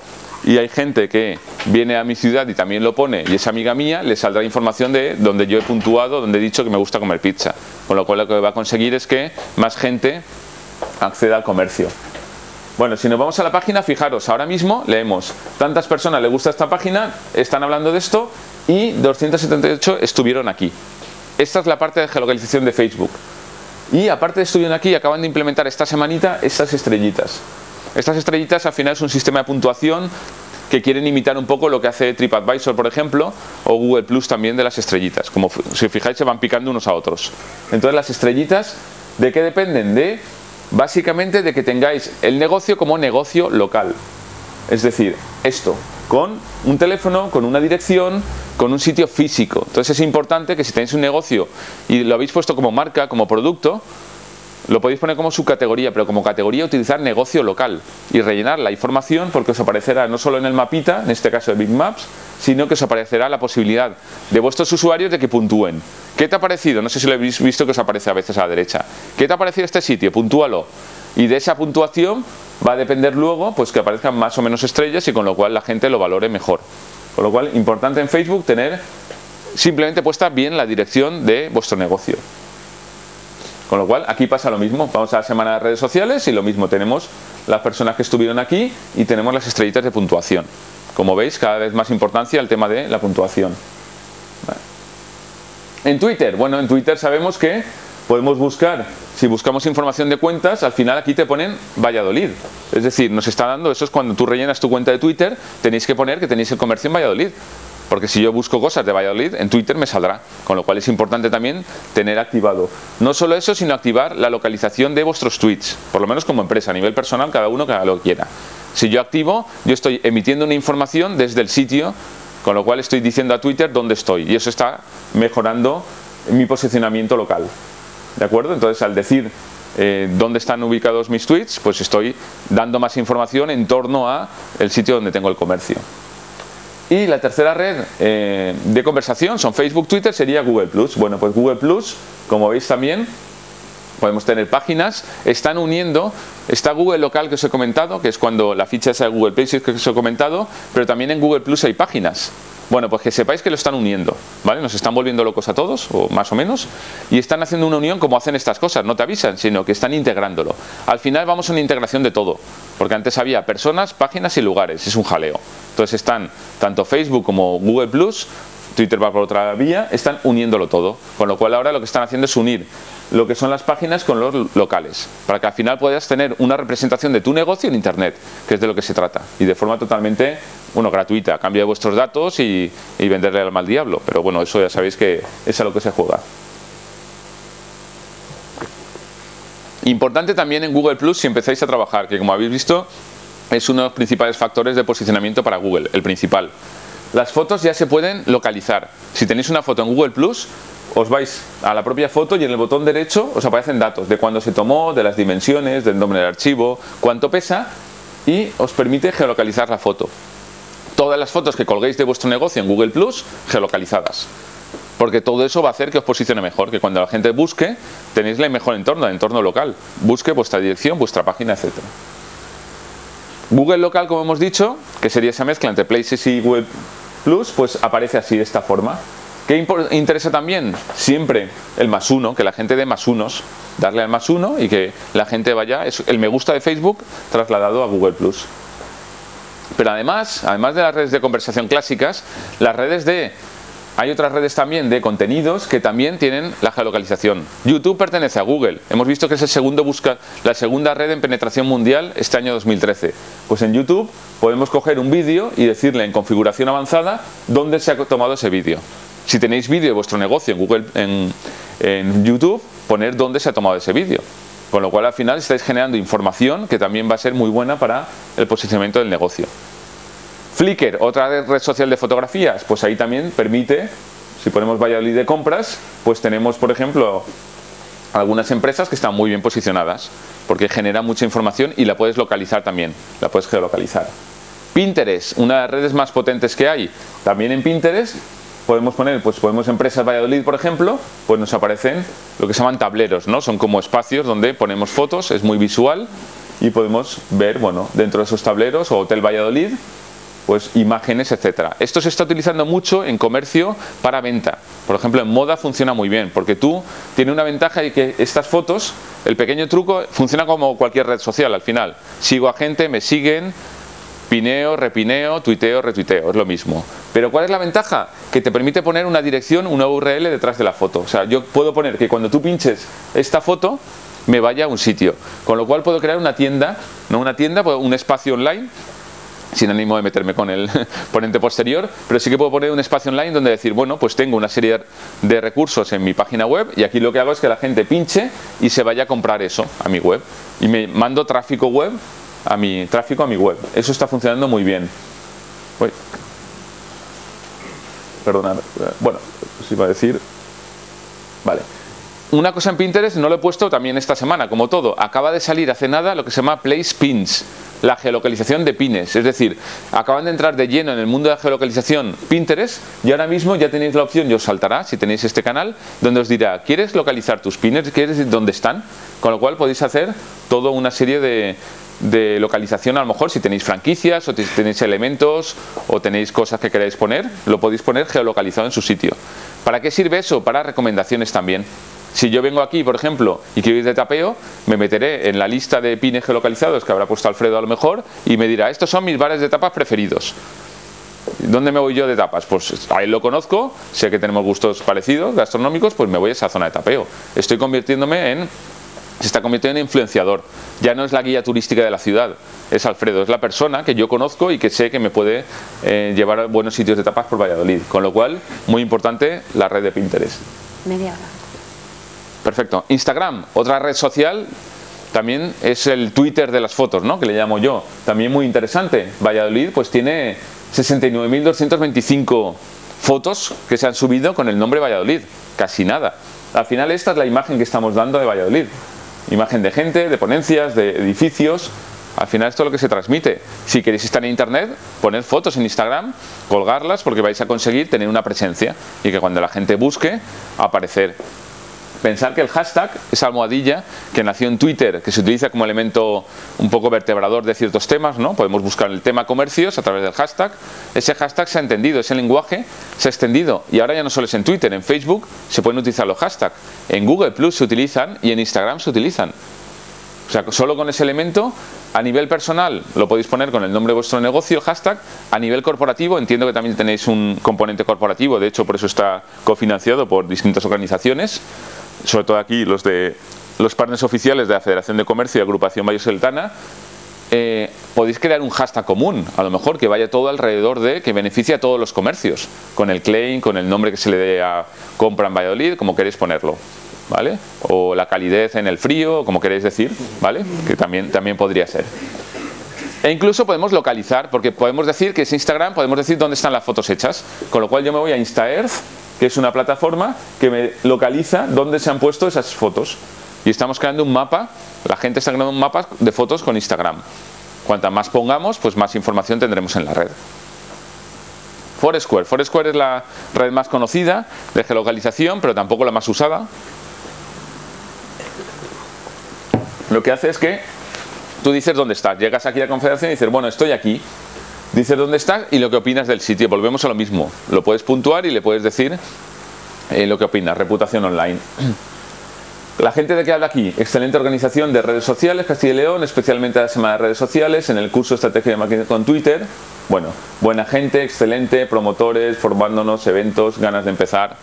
y hay gente que viene a mi ciudad y también lo pone y es amiga mía, le saldrá información de donde yo he puntuado, donde he dicho que me gusta comer pizza. Con lo cual lo que va a conseguir es que más gente acceda al comercio. Bueno, si nos vamos a la página, fijaros, ahora mismo leemos, tantas personas le gusta esta página, están hablando de esto y 278 estuvieron aquí. Esta es la parte de geolocalización de Facebook. Y aparte de estuvieron aquí, acaban de implementar esta semanita estas estrellitas. Estas estrellitas al final es un sistema de puntuación que quieren imitar un poco lo que hace TripAdvisor, por ejemplo, o Google Plus también de las estrellitas. Como si fijáis, se van picando unos a otros. Entonces, las estrellitas, ¿de qué dependen? De básicamente de que tengáis el negocio como negocio local. Es decir, esto, con un teléfono, con una dirección, con un sitio físico. Entonces es importante que si tenéis un negocio y lo habéis puesto como marca, como producto, lo podéis poner como subcategoría, pero como categoría utilizar negocio local y rellenar la información porque os aparecerá no solo en el mapita, en este caso de Big Maps, sino que os aparecerá la posibilidad de vuestros usuarios de que puntúen. ¿Qué te ha parecido? No sé si lo habéis visto que os aparece a veces a la derecha. ¿Qué te ha parecido este sitio? Puntúalo. Y de esa puntuación va a depender luego pues que aparezcan más o menos estrellas y con lo cual la gente lo valore mejor. Con lo cual, importante en Facebook tener simplemente puesta bien la dirección de vuestro negocio. Con lo cual, aquí pasa lo mismo. Vamos a la semana de redes sociales y lo mismo. Tenemos las personas que estuvieron aquí y tenemos las estrellitas de puntuación. Como veis, cada vez más importancia el tema de la puntuación. En Twitter, bueno, en Twitter sabemos que podemos buscar, si buscamos información de cuentas, al final aquí te ponen Valladolid. Es decir, nos está dando, eso es cuando tú rellenas tu cuenta de Twitter, tenéis que poner que tenéis el comercio en Valladolid. Porque si yo busco cosas de Valladolid, en Twitter me saldrá. Con lo cual es importante también tener activado. No solo eso, sino activar la localización de vuestros tweets. Por lo menos como empresa, a nivel personal, cada uno que haga lo que quiera. Si yo activo, yo estoy emitiendo una información desde el sitio, con lo cual estoy diciendo a Twitter dónde estoy. Y eso está mejorando mi posicionamiento local. ¿De acuerdo? Entonces, al decir eh, dónde están ubicados mis tweets, pues estoy dando más información en torno a el sitio donde tengo el comercio. Y la tercera red eh, de conversación son Facebook, Twitter, sería Google. Bueno, pues Google como veis también, podemos tener páginas, están uniendo, está Google local que os he comentado, que es cuando la ficha es de Google Places que os he comentado, pero también en Google Plus hay páginas. Bueno, pues que sepáis que lo están uniendo, ¿vale? Nos están volviendo locos a todos, o más o menos, y están haciendo una unión como hacen estas cosas, no te avisan, sino que están integrándolo. Al final vamos a una integración de todo, porque antes había personas, páginas y lugares, es un jaleo. Entonces están tanto Facebook como Google Plus, Twitter va por otra vía, están uniéndolo todo, con lo cual ahora lo que están haciendo es unir lo que son las páginas con los locales, para que al final puedas tener una representación de tu negocio en Internet, que es de lo que se trata, y de forma totalmente bueno, gratuita, a cambio de vuestros datos y, venderle al mal diablo, pero bueno, eso ya sabéis que es a lo que se juega. Importante también en Google Plus si empezáis a trabajar, que como habéis visto es uno de los principales factores de posicionamiento para Google, el principal. Las fotos ya se pueden localizar. Si tenéis una foto en Google Plus, os vais a la propia foto y en el botón derecho os aparecen datos de cuándo se tomó, de las dimensiones, del nombre del archivo, cuánto pesa y os permite geolocalizar la foto. Todas las fotos que colguéis de vuestro negocio en Google Plus, geolocalizadas. Porque todo eso va a hacer que os posicione mejor, que cuando la gente busque, tenéis el mejor entorno, el entorno local. Busque vuestra dirección, vuestra página, etc. Google local, como hemos dicho, que sería esa mezcla entre Places y Google Plus, pues aparece así de esta forma. ¿Qué interesa también? Siempre el más uno, que la gente dé más unos, darle al más uno y que la gente vaya, el me gusta de Facebook trasladado a Google Plus. Pero además, además de las redes de conversación clásicas, las redes de hay otras redes también de contenidos que también tienen la geolocalización. YouTube pertenece a Google. Hemos visto que es el segundo busca, la segunda red en penetración mundial este año 2013. Pues en YouTube podemos coger un vídeo y decirle en configuración avanzada dónde se ha tomado ese vídeo. Si tenéis vídeo de vuestro negocio en Google, en, YouTube, poner dónde se ha tomado ese vídeo. Con lo cual al final estáis generando información que también va a ser muy buena para el posicionamiento del negocio. Flickr, otra red social de fotografías, pues ahí también permite, si ponemos Valladolid de compras, pues tenemos, por ejemplo, algunas empresas que están muy bien posicionadas, porque genera mucha información y la puedes localizar también, la puedes geolocalizar. Pinterest, una de las redes más potentes que hay, también en Pinterest podemos poner, pues podemos empresas Valladolid, por ejemplo, pues nos aparecen lo que se llaman tableros, ¿no? Son como espacios donde ponemos fotos, es muy visual y podemos ver, bueno, dentro de esos tableros o Hotel Valladolid, pues imágenes, etcétera. Esto se está utilizando mucho en comercio para venta. Por ejemplo, en moda funciona muy bien, porque tú tienes una ventaja y que estas fotos, el pequeño truco, funciona como cualquier red social al final. Sigo a gente, me siguen, pineo, repineo, tuiteo, retuiteo, es lo mismo. Pero ¿cuál es la ventaja? Que te permite poner una dirección, una URL detrás de la foto. O sea, yo puedo poner que cuando tú pinches esta foto, me vaya a un sitio. Con lo cual puedo crear una tienda, no una tienda, un espacio online sin ánimo de meterme con el <laughs> ponente posterior, pero sí que puedo poner un espacio online donde decir, bueno, pues tengo una serie de recursos en mi página web y aquí lo que hago es que la gente pinche y se vaya a comprar eso a mi web y me mando tráfico web a mi tráfico a mi web. Eso está funcionando muy bien. Perdonad. Bueno, os iba a decir. Vale. Una cosa en Pinterest no lo he puesto también esta semana, como todo. Acaba de salir hace nada lo que se llama Place Pins la geolocalización de pines. Es decir, acaban de entrar de lleno en el mundo de la geolocalización Pinterest y ahora mismo ya tenéis la opción, y os saltará si tenéis este canal, donde os dirá, ¿quieres localizar tus pines? ¿Quieres decir dónde están? Con lo cual podéis hacer toda una serie de, de localización a lo mejor si tenéis franquicias o tenéis elementos o tenéis cosas que queráis poner, lo podéis poner geolocalizado en su sitio. ¿Para qué sirve eso? Para recomendaciones también. Si yo vengo aquí, por ejemplo, y quiero ir de tapeo, me meteré en la lista de pines geolocalizados que habrá puesto Alfredo a lo mejor y me dirá, estos son mis bares de tapas preferidos. ¿Dónde me voy yo de tapas? Pues a él lo conozco, sé que tenemos gustos parecidos, gastronómicos, pues me voy a esa zona de tapeo. Estoy convirtiéndome en se está convirtiendo en influenciador. Ya no es la guía turística de la ciudad, es Alfredo, es la persona que yo conozco y que sé que me puede eh, llevar a buenos sitios de tapas por Valladolid. Con lo cual, muy importante la red de Pinterest. Media hora. Perfecto. Instagram, otra red social, también es el Twitter de las fotos, ¿no? Que le llamo yo. También muy interesante. Valladolid, pues tiene 69.225 fotos que se han subido con el nombre Valladolid. Casi nada. Al final esta es la imagen que estamos dando de Valladolid. Imagen de gente, de ponencias, de edificios. Al final esto es lo que se transmite. Si queréis estar en internet, poned fotos en Instagram, colgarlas porque vais a conseguir tener una presencia y que cuando la gente busque, aparecer pensar que el hashtag, esa almohadilla que nació en Twitter, que se utiliza como elemento un poco vertebrador de ciertos temas, ¿no? Podemos buscar el tema comercios a través del hashtag. Ese hashtag se ha entendido, ese lenguaje se ha extendido y ahora ya no solo es en Twitter, en Facebook se pueden utilizar los hashtags, en Google Plus se utilizan y en Instagram se utilizan. O sea, solo con ese elemento, a nivel personal lo podéis poner con el nombre de vuestro negocio, el hashtag. A nivel corporativo, entiendo que también tenéis un componente corporativo, de hecho por eso está cofinanciado por distintas organizaciones sobre todo aquí los de los partners oficiales de la Federación de Comercio y Agrupación Vallesoltana, eh, podéis crear un hashtag común, a lo mejor que vaya todo alrededor de, que beneficie a todos los comercios, con el claim, con el nombre que se le dé a compra en Valladolid, como queréis ponerlo, ¿vale? O la calidez en el frío, como queréis decir, ¿vale? Que también, también podría ser. E incluso podemos localizar, porque podemos decir que es Instagram, podemos decir dónde están las fotos hechas, con lo cual yo me voy a InstaEarth que es una plataforma que me localiza dónde se han puesto esas fotos. Y estamos creando un mapa, la gente está creando un mapa de fotos con Instagram. Cuanta más pongamos, pues más información tendremos en la red. Foursquare. Foursquare es la red más conocida de geolocalización, pero tampoco la más usada. Lo que hace es que tú dices dónde estás. Llegas aquí a la confederación y dices, bueno, estoy aquí. Dices dónde estás y lo que opinas del sitio. Volvemos a lo mismo. Lo puedes puntuar y le puedes decir eh, lo que opinas. Reputación online. <clears throat> La gente de que habla aquí, excelente organización de redes sociales, Castilla y León, especialmente la semana de redes sociales, en el curso Estrategia de Marketing con Twitter. Bueno, buena gente, excelente, promotores, formándonos, eventos, ganas de empezar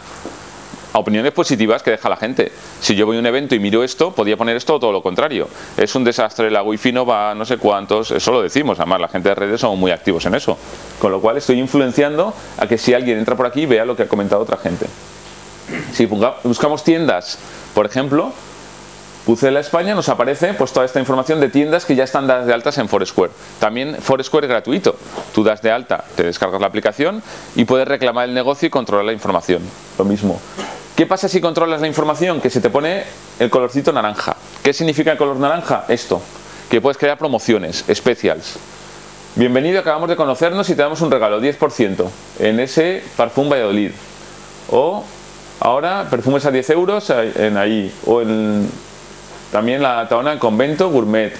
a opiniones positivas que deja la gente. Si yo voy a un evento y miro esto, podía poner esto o todo lo contrario. Es un desastre, la wifi no va, no sé cuántos, eso lo decimos, además la gente de redes son muy activos en eso. Con lo cual estoy influenciando a que si alguien entra por aquí vea lo que ha comentado otra gente. Si buscamos tiendas, por ejemplo, Pucela España nos aparece pues toda esta información de tiendas que ya están dadas de altas en Foursquare. También Foursquare es gratuito. Tú das de alta, te descargas la aplicación y puedes reclamar el negocio y controlar la información. Lo mismo. ¿Qué pasa si controlas la información? Que se te pone el colorcito naranja. ¿Qué significa el color naranja? Esto, que puedes crear promociones, specials. Bienvenido, acabamos de conocernos y te damos un regalo, 10% en ese Parfum Valladolid. O ahora perfumes a 10 euros en ahí. O en también la Taona en Convento Gourmet.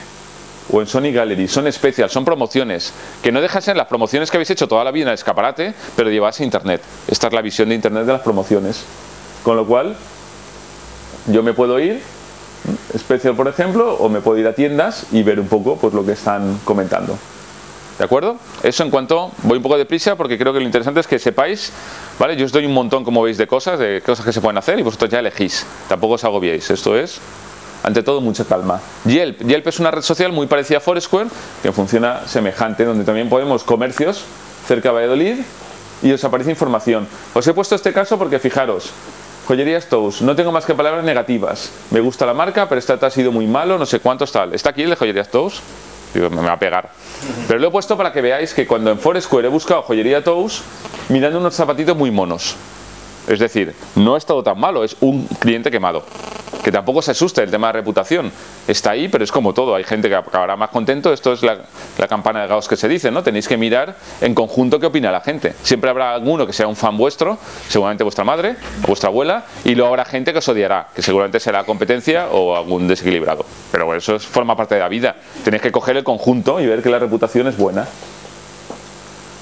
O en Sony Gallery. Son especiales, son promociones. Que no dejas en las promociones que habéis hecho toda la vida en el escaparate, pero llevas a internet. Esta es la visión de internet de las promociones. Con lo cual, yo me puedo ir, especial por ejemplo, o me puedo ir a tiendas y ver un poco pues, lo que están comentando. ¿De acuerdo? Eso en cuanto, voy un poco deprisa porque creo que lo interesante es que sepáis, ¿vale? Yo os doy un montón, como veis, de cosas, de cosas que se pueden hacer y vosotros ya elegís. Tampoco os agobiéis. Esto es, ante todo, mucha calma. Yelp. Yelp es una red social muy parecida a Foursquare, que funciona semejante, donde también podemos comercios cerca de Valladolid y os aparece información. Os he puesto este caso porque fijaros, Joyerías Tous, no tengo más que palabras negativas. Me gusta la marca, pero este ha sido muy malo, no sé cuántos tal. ¿Está aquí el de Joyerías Tous? Digo, me va a pegar. Pero lo he puesto para que veáis que cuando en Foursquare he buscado Joyería Tous, mirando unos zapatitos muy monos. Es decir, no ha estado tan malo, es un cliente quemado que tampoco se asuste el tema de reputación. Está ahí, pero es como todo. Hay gente que acabará más contento. Esto es la, campana de Gauss que se dice, ¿no? Tenéis que mirar en conjunto qué opina la gente. Siempre habrá alguno que sea un fan vuestro, seguramente vuestra madre vuestra abuela, y luego habrá gente que os odiará, que seguramente será competencia o algún desequilibrado. Pero bueno, eso forma parte de la vida. Tenéis que coger el conjunto y ver que la reputación es buena.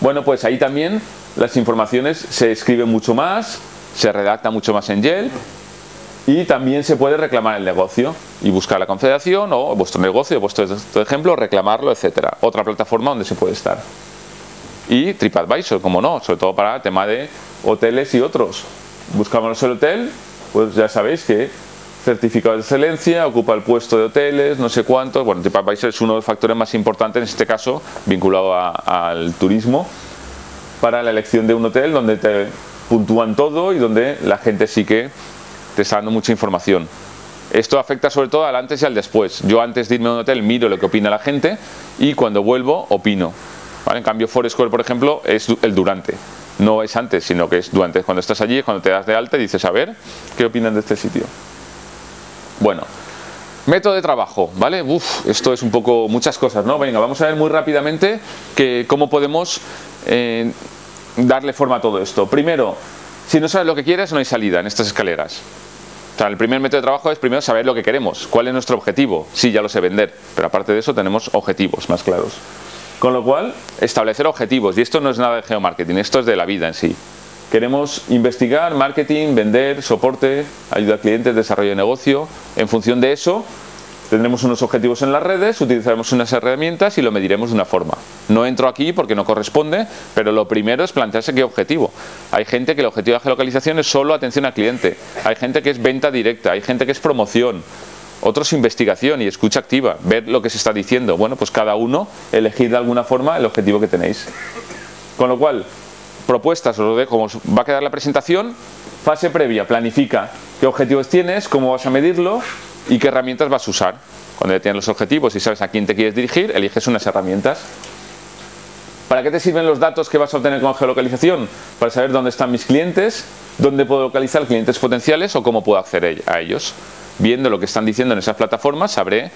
Bueno, pues ahí también las informaciones se escriben mucho más, se redacta mucho más en Yelp y también se puede reclamar el negocio y buscar la confederación o vuestro negocio, vuestro ejemplo, reclamarlo, etcétera. Otra plataforma donde se puede estar. Y TripAdvisor, como no, sobre todo para el tema de hoteles y otros. Buscamos el hotel, pues ya sabéis que certificado de excelencia, ocupa el puesto de hoteles, no sé cuántos. Bueno, TripAdvisor es uno de los factores más importantes en este caso, vinculado al turismo, para la elección de un hotel donde te puntúan todo y donde la gente sí que te está dando mucha información. Esto afecta sobre todo al antes y al después. Yo antes de irme a un hotel miro lo que opina la gente y cuando vuelvo opino. En cambio, Foursquare, por ejemplo, es el durante. No es antes, sino que es durante. Cuando estás allí, cuando te das de alta, dices, a ver, ¿qué opinan de este sitio? Bueno, método de trabajo, ¿vale? Uf, esto es un poco muchas cosas, ¿no? Venga, vamos a ver muy rápidamente que, cómo podemos eh, darle forma a todo esto. Primero, si no sabes lo que quieres, no hay salida en estas escaleras. O sea, el primer método de trabajo es primero saber lo que queremos, cuál es nuestro objetivo. Sí, ya lo sé vender, pero aparte de eso tenemos objetivos más claros. Con lo cual, establecer objetivos. Y esto no es nada de geomarketing, esto es de la vida en sí. Queremos investigar, marketing, vender, soporte, ayuda a clientes, desarrollo de negocio. En función de eso, Tendremos unos objetivos en las redes, utilizaremos unas herramientas y lo mediremos de una forma. No entro aquí porque no corresponde, pero lo primero es plantearse qué objetivo. Hay gente que el objetivo de geolocalización es solo atención al cliente, hay gente que es venta directa, hay gente que es promoción, otros investigación y escucha activa, ver lo que se está diciendo. Bueno, pues cada uno elegir de alguna forma el objetivo que tenéis. Con lo cual, propuestas, os lo dejo, como va a quedar la presentación, fase previa, planifica qué objetivos tienes, cómo vas a medirlo y qué herramientas vas a usar. Cuando ya tienes los objetivos y sabes a quién te quieres dirigir, eliges unas herramientas. ¿Para qué te sirven los datos que vas a obtener con geolocalización? Para saber dónde están mis clientes, dónde puedo localizar clientes potenciales o cómo puedo acceder a ellos. Viendo lo que están diciendo en esas plataformas, sabré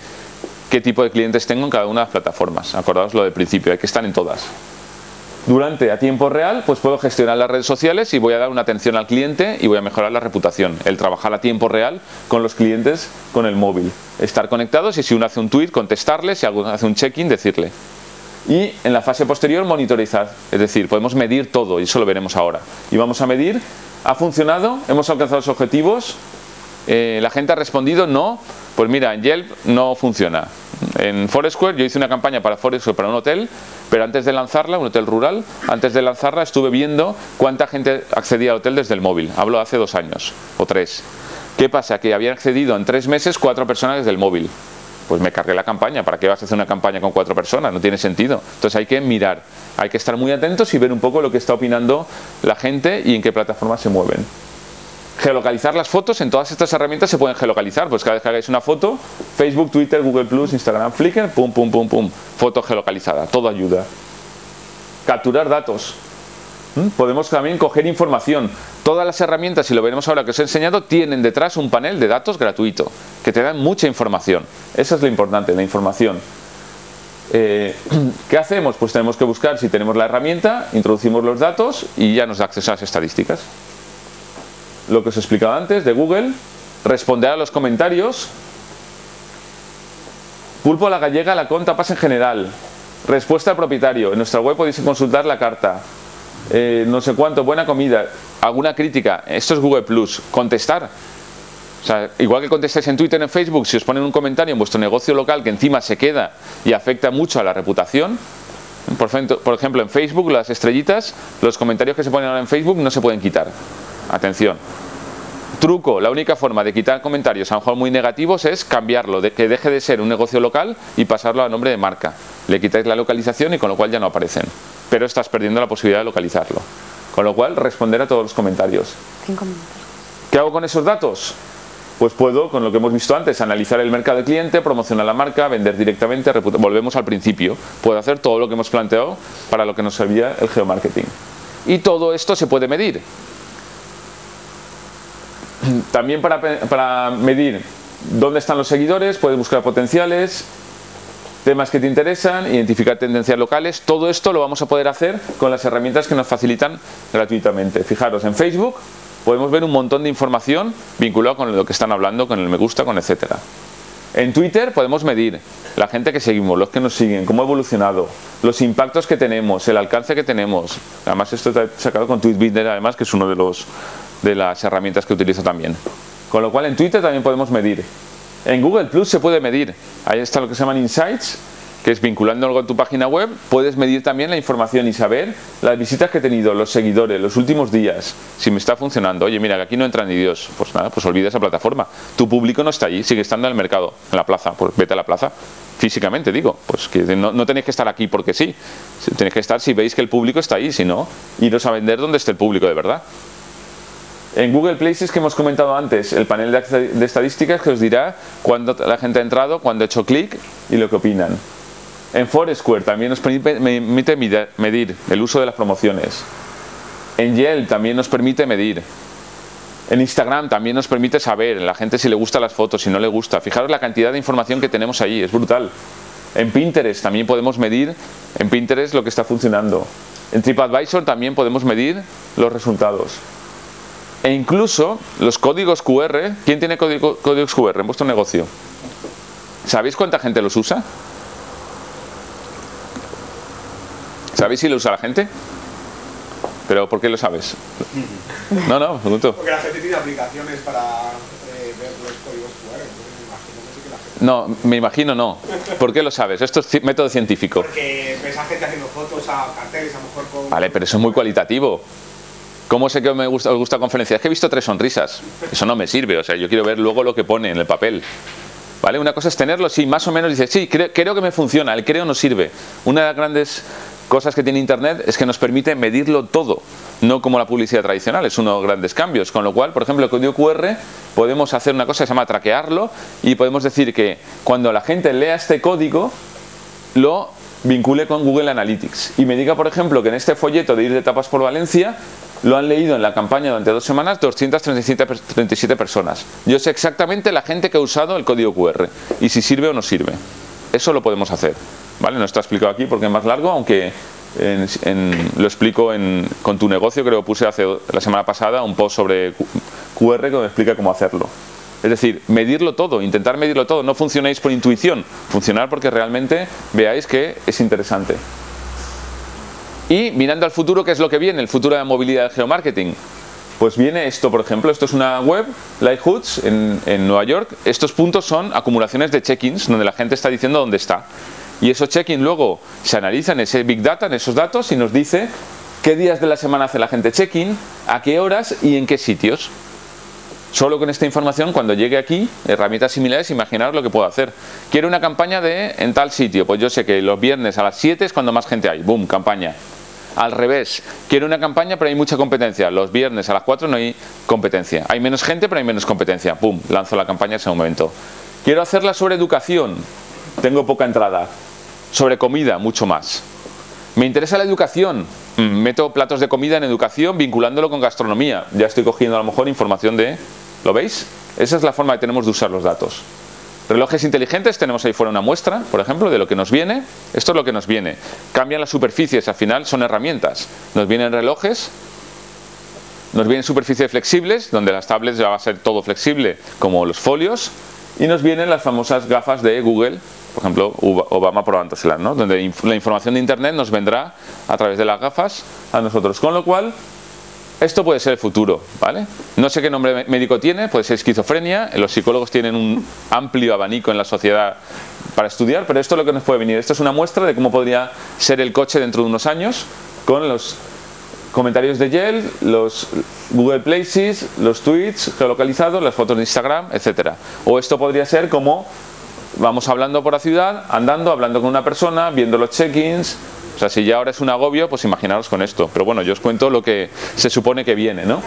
qué tipo de clientes tengo en cada una de las plataformas. Acordaos lo del principio, hay que estar en todas durante a tiempo real, pues puedo gestionar las redes sociales y voy a dar una atención al cliente y voy a mejorar la reputación. El trabajar a tiempo real con los clientes con el móvil. Estar conectados y si uno hace un tweet, contestarle, si alguno hace un check-in, decirle. Y en la fase posterior, monitorizar. Es decir, podemos medir todo y eso lo veremos ahora. Y vamos a medir, ¿ha funcionado? ¿Hemos alcanzado los objetivos? Eh, ¿La gente ha respondido? No. Pues mira, en Yelp no funciona. En Foursquare yo hice una campaña para Foursquare para un hotel, pero antes de lanzarla, un hotel rural, antes de lanzarla estuve viendo cuánta gente accedía al hotel desde el móvil. Hablo hace dos años o tres. ¿Qué pasa? Que habían accedido en tres meses cuatro personas desde el móvil. Pues me cargué la campaña. ¿Para qué vas a hacer una campaña con cuatro personas? No tiene sentido. Entonces hay que mirar, hay que estar muy atentos y ver un poco lo que está opinando la gente y en qué plataformas se mueven. Geolocalizar las fotos, en todas estas herramientas se pueden geolocalizar, pues cada vez que hagáis una foto, Facebook, Twitter, Google Plus, Instagram, Flickr, pum, pum, pum, pum, foto geolocalizada, todo ayuda. Capturar datos. ¿Mm? Podemos también coger información. Todas las herramientas, y lo veremos ahora que os he enseñado, tienen detrás un panel de datos gratuito, que te dan mucha información. Eso es lo importante, la información. Eh, <clears throat> ¿Qué hacemos? Pues tenemos que buscar si tenemos la herramienta, introducimos los datos y ya nos da acceso a las estadísticas. Lo que os he explicado antes de Google, responder a los comentarios. Pulpo a la gallega, la conta pasa en general. Respuesta al propietario. En nuestra web podéis consultar la carta. Eh, no sé cuánto, buena comida. Alguna crítica. Esto es Google Plus. Contestar. O sea, igual que contestáis en Twitter, en Facebook, si os ponen un comentario en vuestro negocio local que encima se queda y afecta mucho a la reputación, por ejemplo, en Facebook, las estrellitas, los comentarios que se ponen ahora en Facebook no se pueden quitar. Atención. Truco, la única forma de quitar comentarios a lo mejor muy negativos es cambiarlo, de que deje de ser un negocio local y pasarlo a nombre de marca. Le quitáis la localización y con lo cual ya no aparecen. Pero estás perdiendo la posibilidad de localizarlo. Con lo cual, responder a todos los comentarios. Cinco minutos. ¿Qué hago con esos datos? Pues puedo, con lo que hemos visto antes, analizar el mercado de cliente, promocionar la marca, vender directamente, volvemos al principio. Puedo hacer todo lo que hemos planteado para lo que nos servía el geomarketing. Y todo esto se puede medir. También para, para medir dónde están los seguidores, puedes buscar potenciales, temas que te interesan, identificar tendencias locales. Todo esto lo vamos a poder hacer con las herramientas que nos facilitan gratuitamente. Fijaros, en Facebook podemos ver un montón de información vinculada con lo que están hablando, con el me gusta, con etcétera. En Twitter podemos medir la gente que seguimos, los que nos siguen, cómo ha evolucionado, los impactos que tenemos, el alcance que tenemos. Además esto está sacado con Tweetbinder, además que es una de, los, de las herramientas que utilizo también. Con lo cual en Twitter también podemos medir. En Google Plus se puede medir. Ahí está lo que se llaman insights, que es vinculándolo con tu página web, puedes medir también la información y saber las visitas que he tenido, los seguidores, los últimos días, si me está funcionando. Oye, mira, que aquí no entra ni Dios. Pues nada, pues olvida esa plataforma. Tu público no está allí, sigue estando en el mercado, en la plaza. Pues vete a la plaza. Físicamente digo, pues que no, tenéis que estar aquí porque sí. Tenéis que estar si veis que el público está ahí, si no, iros a vender donde esté el público de verdad. En Google Places que hemos comentado antes, el panel de, estadísticas que os dirá cuándo la gente ha entrado, cuándo ha hecho clic y lo que opinan. En Foursquare también nos permite medir el uso de las promociones. En Yelp también nos permite medir. En Instagram también nos permite saber la gente si le gusta las fotos, si no le gusta. Fijaros la cantidad de información que tenemos ahí, es brutal. En Pinterest también podemos medir en Pinterest lo que está funcionando. En TripAdvisor también podemos medir los resultados. E incluso los códigos QR, ¿quién tiene códigos QR en vuestro negocio? ¿Sabéis cuánta gente los usa? ¿Sabéis si lo usa la gente? ¿Pero por qué lo sabes? No, no, pregunto. Porque la gente tiene aplicaciones para eh, ver los códigos QR, entonces me imagino que sí que la gente... No, me imagino no. ¿Por qué lo sabes? Esto es método científico. Porque ves a gente haciendo fotos a carteles, a lo mejor con... Vale, pero eso es muy cualitativo. ¿Cómo sé que me gusta, os gusta conferencia? Es que he visto tres sonrisas. Eso no me sirve, o sea, yo quiero ver luego lo que pone en el papel. ¿Vale? Una cosa es tenerlo, sí, más o menos dice, sí, creo, creo que me funciona, el creo no sirve. Una de las grandes cosas que tiene Internet es que nos permite medirlo todo, no como la publicidad tradicional, es uno de los grandes cambios. Con lo cual, por ejemplo, el código QR podemos hacer una cosa que se llama traquearlo y podemos decir que cuando la gente lea este código, lo vincule con Google Analytics y me diga, por ejemplo, que en este folleto de ir de tapas por Valencia lo han leído en la campaña durante dos semanas 237 personas. Yo sé exactamente la gente que ha usado el código QR y si sirve o no sirve. Eso lo podemos hacer. ¿vale? No está explicado aquí porque es más largo, aunque lo explico con tu negocio, creo que puse hace la semana pasada un post sobre QR que me explica cómo hacerlo. Es decir, medirlo todo, intentar medirlo todo, no funcionéis por intuición, funcionar porque realmente veáis que es interesante. Y mirando al futuro, ¿qué es lo que viene? El futuro de la movilidad del geomarketing. Pues viene esto, por ejemplo, esto es una web, Lighthoods, en, Nueva York. Estos puntos son acumulaciones de check-ins, donde la gente está diciendo dónde está. Y esos check-in luego se analizan en ese Big Data, en esos datos, y nos dice qué días de la semana hace la gente check-in, a qué horas y en qué sitios. Solo con esta información, cuando llegue aquí, herramientas similares, imaginaros lo que puedo hacer. Quiero una campaña de en tal sitio, pues yo sé que los viernes a las 7 es cuando más gente hay. Boom, campaña. Al revés, quiero una campaña pero hay mucha competencia. Los viernes a las 4 no hay competencia. Hay menos gente pero hay menos competencia. Boom, lanzo la campaña en ese momento. Quiero hacerla sobre educación. Tengo poca entrada sobre comida, mucho más. Me interesa la educación, mm, meto platos de comida en educación vinculándolo con gastronomía. Ya estoy cogiendo a lo mejor información de... ¿Lo veis? Esa es la forma que tenemos de usar los datos. Relojes inteligentes, tenemos ahí fuera una muestra, por ejemplo, de lo que nos viene. Esto es lo que nos viene. Cambian las superficies, al final son herramientas. Nos vienen relojes nos vienen superficies flexibles, donde las tablets ya va a ser todo flexible, como los folios, y nos vienen las famosas gafas de Google, por ejemplo, Obama probándoselas, ¿no? donde la información de Internet nos vendrá a través de las gafas a nosotros. Con lo cual, esto puede ser el futuro, ¿vale? No sé qué nombre médico tiene, puede ser esquizofrenia, los psicólogos tienen un amplio abanico en la sociedad para estudiar, pero esto es lo que nos puede venir. Esto es una muestra de cómo podría ser el coche dentro de unos años con los comentarios de Yelp, los Google Places, los tweets geolocalizados, las fotos de Instagram, etcétera. O esto podría ser como vamos hablando por la ciudad, andando, hablando con una persona, viendo los check-ins, o sea, si ya ahora es un agobio, pues imaginaros con esto. Pero bueno, yo os cuento lo que se supone que viene, ¿no?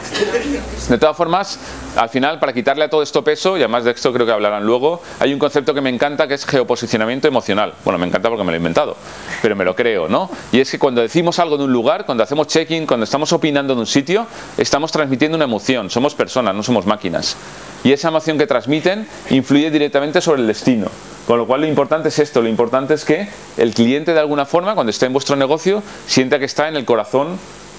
De todas formas, al final, para quitarle a todo esto peso, y además de esto creo que hablarán luego, hay un concepto que me encanta que es geoposicionamiento emocional. Bueno, me encanta porque me lo he inventado, pero me lo creo, ¿no? Y es que cuando decimos algo de un lugar, cuando hacemos check-in, cuando estamos opinando de un sitio, estamos transmitiendo una emoción. Somos personas, no somos máquinas. Y esa emoción que transmiten influye directamente sobre el destino. Con lo cual lo importante es esto, lo importante es que el cliente de alguna forma, cuando esté en vuestro negocio, sienta que está en el corazón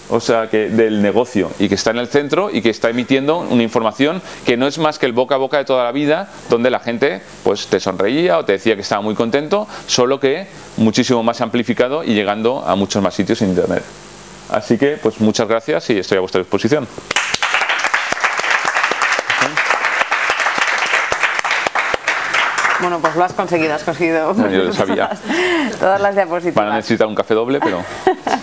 o sea, que del negocio y que está en el centro y que está emitiendo una información que no es más que el boca a boca de toda la vida, donde la gente pues te sonreía o te decía que estaba muy contento, solo que muchísimo más amplificado y llegando a muchos más sitios en internet. Así que pues muchas gracias y estoy a vuestra disposición. Bueno, pues lo has conseguido, has conseguido yo lo sabía. todas las diapositivas. Van a necesitar un café doble, pero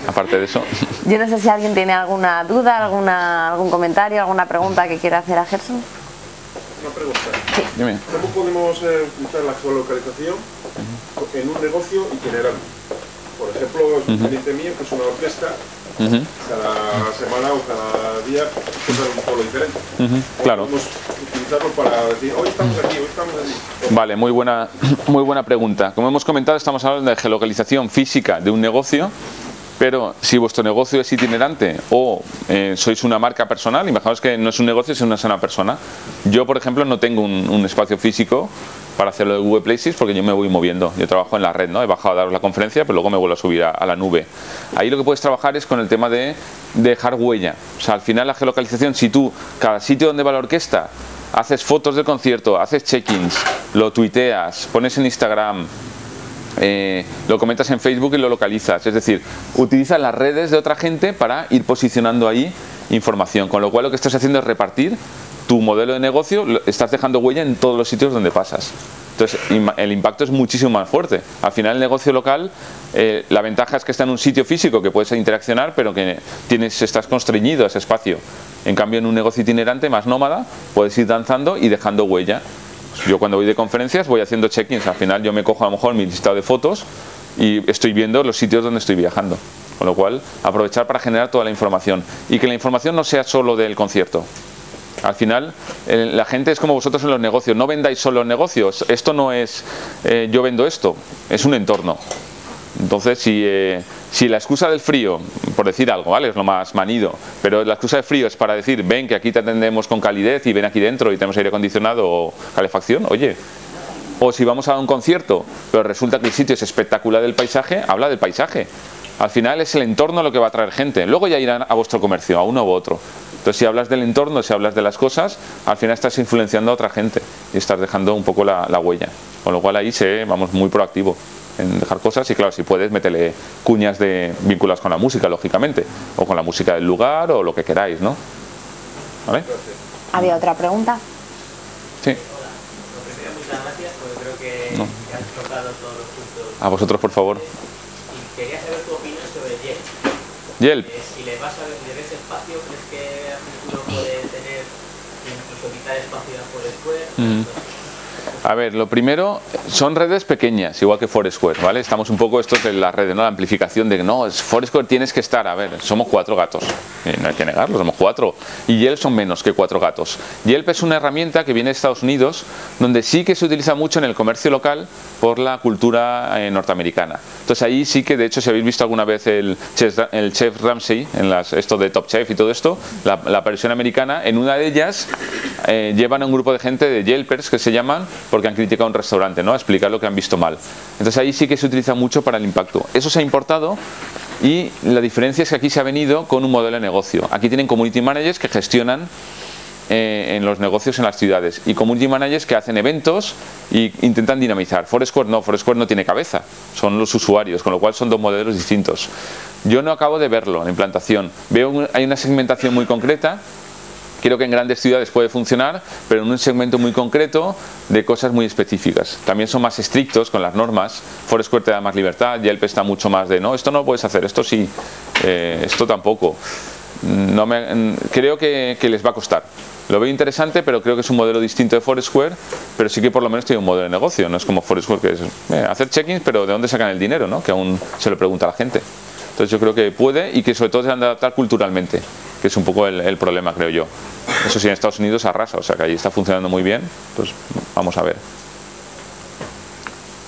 aparte de eso. <laughs> Yo no sé si alguien tiene alguna duda, alguna, algún comentario, alguna pregunta que quiera hacer a Gerson. Una pregunta. Sí. Dime. ¿Cómo podemos eh, utilizar la geolocalización en un negocio itinerante? Por ejemplo, el cliente mío, que es una orquesta, cada semana o cada día es un pueblo diferente. Claro. Podemos utilizarlo para decir, hoy estamos aquí, hoy estamos allí. Vale, muy buena, <laughs> muy buena pregunta. Como hemos comentado, estamos hablando de geolocalización física de un negocio pero si vuestro negocio es itinerante o eh, sois una marca personal, imaginaos que no es un negocio, sino una persona. Yo, por ejemplo, no tengo un, espacio físico para hacerlo de Google Places porque yo me voy moviendo. Yo trabajo en la red, ¿no? He bajado a daros la conferencia, pero luego me vuelvo a subir a, la nube. Ahí lo que puedes trabajar es con el tema de dejar huella. O sea, al final la geolocalización, si tú, cada sitio donde va la orquesta, haces fotos del concierto, haces check-ins, lo tuiteas, pones en Instagram, eh, lo comentas en Facebook y lo localizas. Es decir, utilizas las redes de otra gente para ir posicionando ahí información. Con lo cual lo que estás haciendo es repartir tu modelo de negocio, estás dejando huella en todos los sitios donde pasas. Entonces el impacto es muchísimo más fuerte. Al final el negocio local, eh, la ventaja es que está en un sitio físico que puedes interaccionar, pero que tienes, estás constreñido a ese espacio. En cambio en un negocio itinerante más nómada, puedes ir danzando y dejando huella. Yo cuando voy de conferencias voy haciendo check-ins, al final yo me cojo a lo mejor mi listado de fotos y estoy viendo los sitios donde estoy viajando. Con lo cual, aprovechar para generar toda la información. Y que la información no sea solo del concierto. Al final, la gente es como vosotros en los negocios. No vendáis solo negocios. Esto no es eh, yo vendo esto, es un entorno. Entonces, si, eh, si, la excusa del frío, por decir algo, ¿vale? Es lo más manido, pero la excusa del frío es para decir, ven que aquí te atendemos con calidez y ven aquí dentro y tenemos aire acondicionado o calefacción, oye. O si vamos a un concierto, pero resulta que el sitio es espectacular del paisaje, habla del paisaje. Al final es el entorno lo que va a traer gente. Luego ya irán a vuestro comercio, a uno u otro. Entonces, si hablas del entorno, si hablas de las cosas, al final estás influenciando a otra gente y estás dejando un poco la, la huella. Con lo cual ahí se, vamos, muy proactivo en dejar cosas y claro, si puedes, métele cuñas de vinculadas con la música, lógicamente, o con la música del lugar o lo que queráis, ¿no? ¿Vale? ¿Había otra pregunta? Sí. Muchas gracias, porque creo que no. has tocado todos los puntos. A vosotros, por favor. Y quería saber tu opinión sobre Yelp. Yelp. Eh, si le, vas a, le ves espacio, ¿crees que a futuro puede tener incluso quitar espacio a Foursquare? Mm a ver, lo primero, son redes pequeñas, igual que Foursquare, ¿vale? Estamos un poco estos en las redes, ¿no? La amplificación de no, Foursquare tienes que estar, a ver, somos cuatro gatos, no hay que negarlo, somos cuatro, y Yelp son menos que cuatro gatos. Yelp es una herramienta que viene de Estados Unidos, donde sí que se utiliza mucho en el comercio local por la cultura eh, norteamericana. Entonces ahí sí que, de hecho, si habéis visto alguna vez el chef, el chef Ramsey, en las, esto de Top Chef y todo esto, la, versión americana, en una de ellas eh, llevan a un grupo de gente de Yelpers que se llaman porque han criticado un restaurante, ¿no? A explicar lo que han visto mal. Entonces ahí sí que se utiliza mucho para el impacto. Eso se ha importado Y la diferencia es que aquí se ha venido con un modelo de negocio. Aquí tienen community managers que gestionan eh, en los negocios en las ciudades y community managers que hacen eventos e intentan dinamizar. Foursquare no, Foursquare no tiene cabeza, son los usuarios, con lo cual son dos modelos distintos. Yo no acabo de verlo en implantación. Veo hay una segmentación muy concreta Creo que en grandes ciudades puede funcionar, pero en un segmento muy concreto de cosas muy específicas. También son más estrictos con las normas. Foursquare te da más libertad, Yelp está mucho más de no, esto no lo puedes hacer, esto sí, eh, esto tampoco. No me, creo que, les va a costar. Lo veo interesante, pero creo que es un modelo distinto de Foursquare, pero sí que por lo menos tiene un modelo de negocio. No es como Foursquare que es hacer check-ins, pero ¿de dónde sacan el dinero? ¿no? Que aún se lo pregunta la gente. Entonces yo creo que puede y que sobre todo se han de adaptar culturalmente, que es un poco el problema, creo yo. Eso sí, en Estados Unidos arrasa, o sea que allí está funcionando muy bien, pues vamos a ver.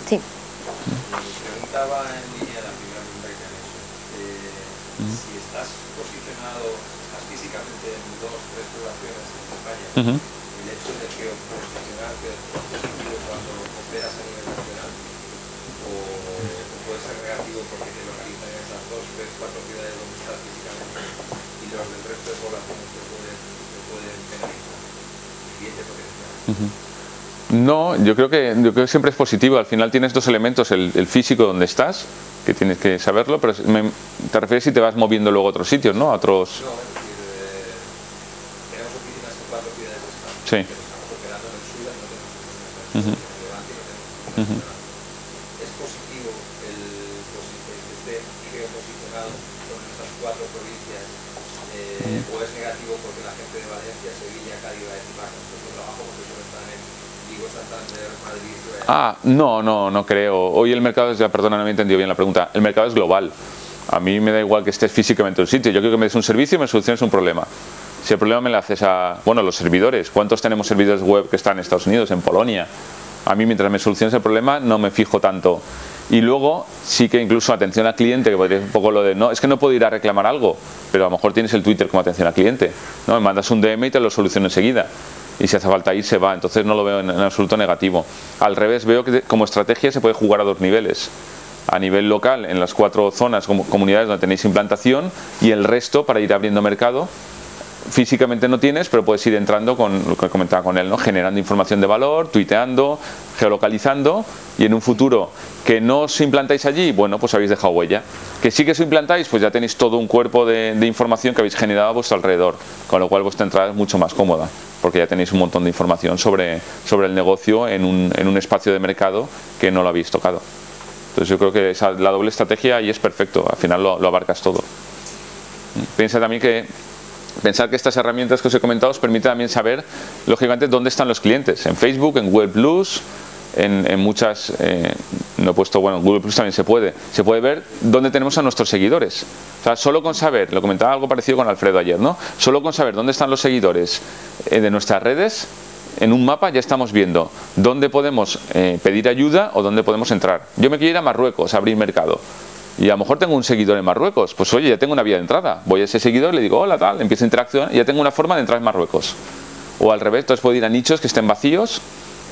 Sí. Preguntaba en línea la primera pregunta que han hecho. Eh, si estás posicionado, estás físicamente en dos, tres poblaciones en España, el hecho de que posicionarte es positivo cuando operas a nivel nacional, o, puede ser negativo porque te localizan en esas dos, tres, cuatro ciudades donde estás físicamente resto de no, yo creo que yo creo que siempre es positivo. Al final tienes dos elementos, el, físico donde estás, que tienes que saberlo, pero te refieres si te vas moviendo luego a otros sitios, ¿no? A otros. No, es decir, tenemos oficinas en cuatro ciudades de. Sí. Estamos operando en el sur y no tenemos oficinas en el sur. Uh -huh. Es positivo el, el que esté geoposicionado con estas cuatro provincias eh, o es negativo porque la gente de Valencia, Sevilla, Cádiz va a decir, va, nuestro trabajo porque solo están en Vigo, Santander, Madrid. Ah, no, no, no creo. Hoy el mercado, ya perdona, no me he entendido bien la pregunta. El mercado es global. A mí me da igual que estés físicamente en un sitio. Yo quiero que me des un servicio y me soluciones un problema. Si el problema me lo haces a, bueno, los servidores. ¿Cuántos tenemos servidores web que están en Estados Unidos, en Polonia? A mí mientras me soluciones el problema no me fijo tanto y luego sí que incluso atención al cliente, que podría ser un poco lo de, no, es que no puedo ir a reclamar algo, pero a lo mejor tienes el Twitter como atención al cliente, ¿no? Me mandas un DM y te lo soluciono enseguida. Y si hace falta ir, se va. Entonces no lo veo en, absoluto negativo. Al revés, veo que como estrategia se puede jugar a dos niveles. A nivel local, en las cuatro zonas, comunidades donde tenéis implantación, y el resto para ir abriendo mercado físicamente no tienes, pero puedes ir entrando con lo que comentaba con él, ¿no? generando información de valor, tuiteando, geolocalizando y en un futuro que no os implantáis allí, bueno, pues habéis dejado huella. Que sí que os implantáis, pues ya tenéis todo un cuerpo de, información que habéis generado a vuestro alrededor, con lo cual vuestra entrada es mucho más cómoda, porque ya tenéis un montón de información sobre, sobre el negocio en un, en un espacio de mercado que no lo habéis tocado. Entonces yo creo que esa, la doble estrategia ahí es perfecto, al final lo, lo abarcas todo. Piensa también que pensar que estas herramientas que os he comentado os permiten también saber, lógicamente, dónde están los clientes. En Facebook, en Google Plus, en, muchas, eh, no he puesto, bueno, en Google Plus también se puede, se puede ver dónde tenemos a nuestros seguidores. O sea, solo con saber, lo comentaba algo parecido con Alfredo ayer, ¿no? Solo con saber dónde están los seguidores eh, de nuestras redes, en un mapa ya estamos viendo dónde podemos eh, pedir ayuda o dónde podemos entrar. Yo me quiero ir a Marruecos a abrir mercado y a lo mejor tengo un seguidor en Marruecos, pues oye, ya tengo una vía de entrada. Voy a ese seguidor, le digo, hola, tal, empiezo a interaccionar y ya tengo una forma de entrar en Marruecos. O al revés, entonces puedo ir a nichos que estén vacíos,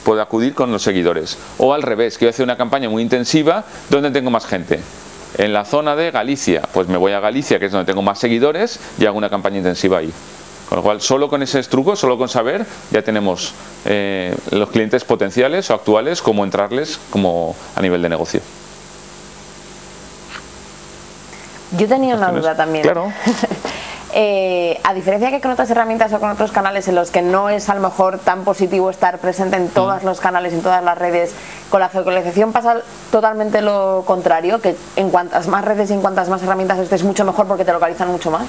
puedo acudir con los seguidores. O al revés, quiero hacer una campaña muy intensiva, ¿dónde tengo más gente? En la zona de Galicia, pues me voy a Galicia, que es donde tengo más seguidores, y hago una campaña intensiva ahí. Con lo cual, solo con ese truco, solo con saber, ya tenemos eh, los clientes potenciales o actuales, cómo entrarles como a nivel de negocio. Yo tenía una duda también. Claro. <laughs> Eh, a diferencia que con otras herramientas o con otros canales en los que no es a lo mejor tan positivo estar presente en todos mm. los canales, en todas las redes, con la geolocalización pasa totalmente lo contrario, que en cuantas más redes y en cuantas más herramientas estés mucho mejor porque te localizan mucho más.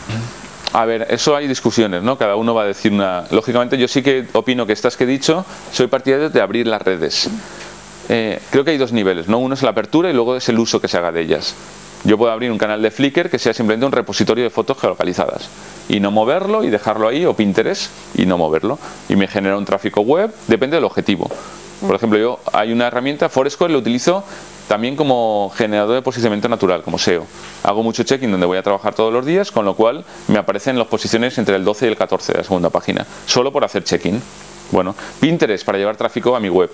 A ver, eso hay discusiones, ¿no? Cada uno va a decir una... Lógicamente yo sí que opino que estas que he dicho, soy partidario de abrir las redes. Eh, creo que hay dos niveles, ¿no? Uno es la apertura y luego es el uso que se haga de ellas. Yo puedo abrir un canal de Flickr que sea simplemente un repositorio de fotos geolocalizadas y no moverlo y dejarlo ahí o Pinterest y no moverlo y me genera un tráfico web, depende del objetivo. Por ejemplo, yo hay una herramienta, Foursquare, lo utilizo también como generador de posicionamiento natural, como SEO. Hago mucho checking donde voy a trabajar todos los días, con lo cual me aparecen las posiciones entre el 12 y el 14 de la segunda página, solo por hacer checking. Bueno, Pinterest para llevar tráfico a mi web.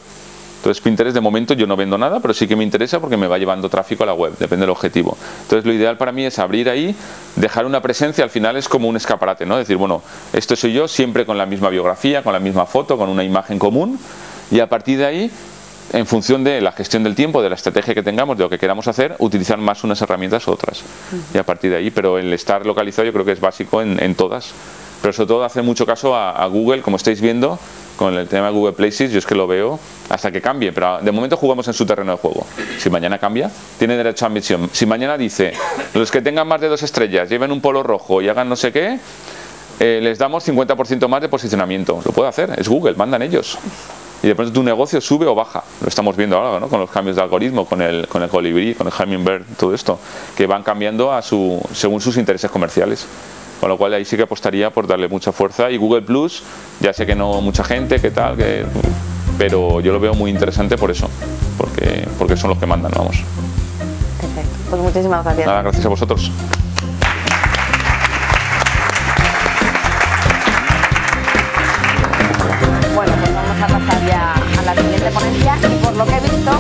Entonces Pinterest de momento yo no vendo nada, pero sí que me interesa porque me va llevando tráfico a la web, depende del objetivo. Entonces lo ideal para mí es abrir ahí, dejar una presencia, al final es como un escaparate, ¿no? Decir, bueno, esto soy yo siempre con la misma biografía, con la misma foto, con una imagen común y a partir de ahí en función de la gestión del tiempo, de la estrategia que tengamos, de lo que queramos hacer, utilizar más unas herramientas u otras. Y a partir de ahí, pero el estar localizado yo creo que es básico en, todas. Pero sobre todo hacer mucho caso a, Google, como estáis viendo, con el tema de Google Places, yo es que lo veo hasta que cambie, pero de momento jugamos en su terreno de juego. Si mañana cambia, tiene derecho a admisión. Si mañana dice, los que tengan más de dos estrellas, lleven un polo rojo y hagan no sé qué, eh, les damos 50% más de posicionamiento. Lo puede hacer, es Google, mandan ellos y de pronto tu negocio sube o baja. Lo estamos viendo ahora ¿no? con los cambios de algoritmo, con el, con el colibrí, con el hummingbird, todo esto, que van cambiando a su, según sus intereses comerciales. Con lo cual ahí sí que apostaría por darle mucha fuerza. Y Google Plus, ya sé que no mucha gente, que tal, que, pero yo lo veo muy interesante por eso, porque, porque son los que mandan, vamos. Perfecto. Pues muchísimas gracias. Nada, gracias a vosotros. Bueno, pues vamos a pasar ya a la siguiente ponencia y por lo que he visto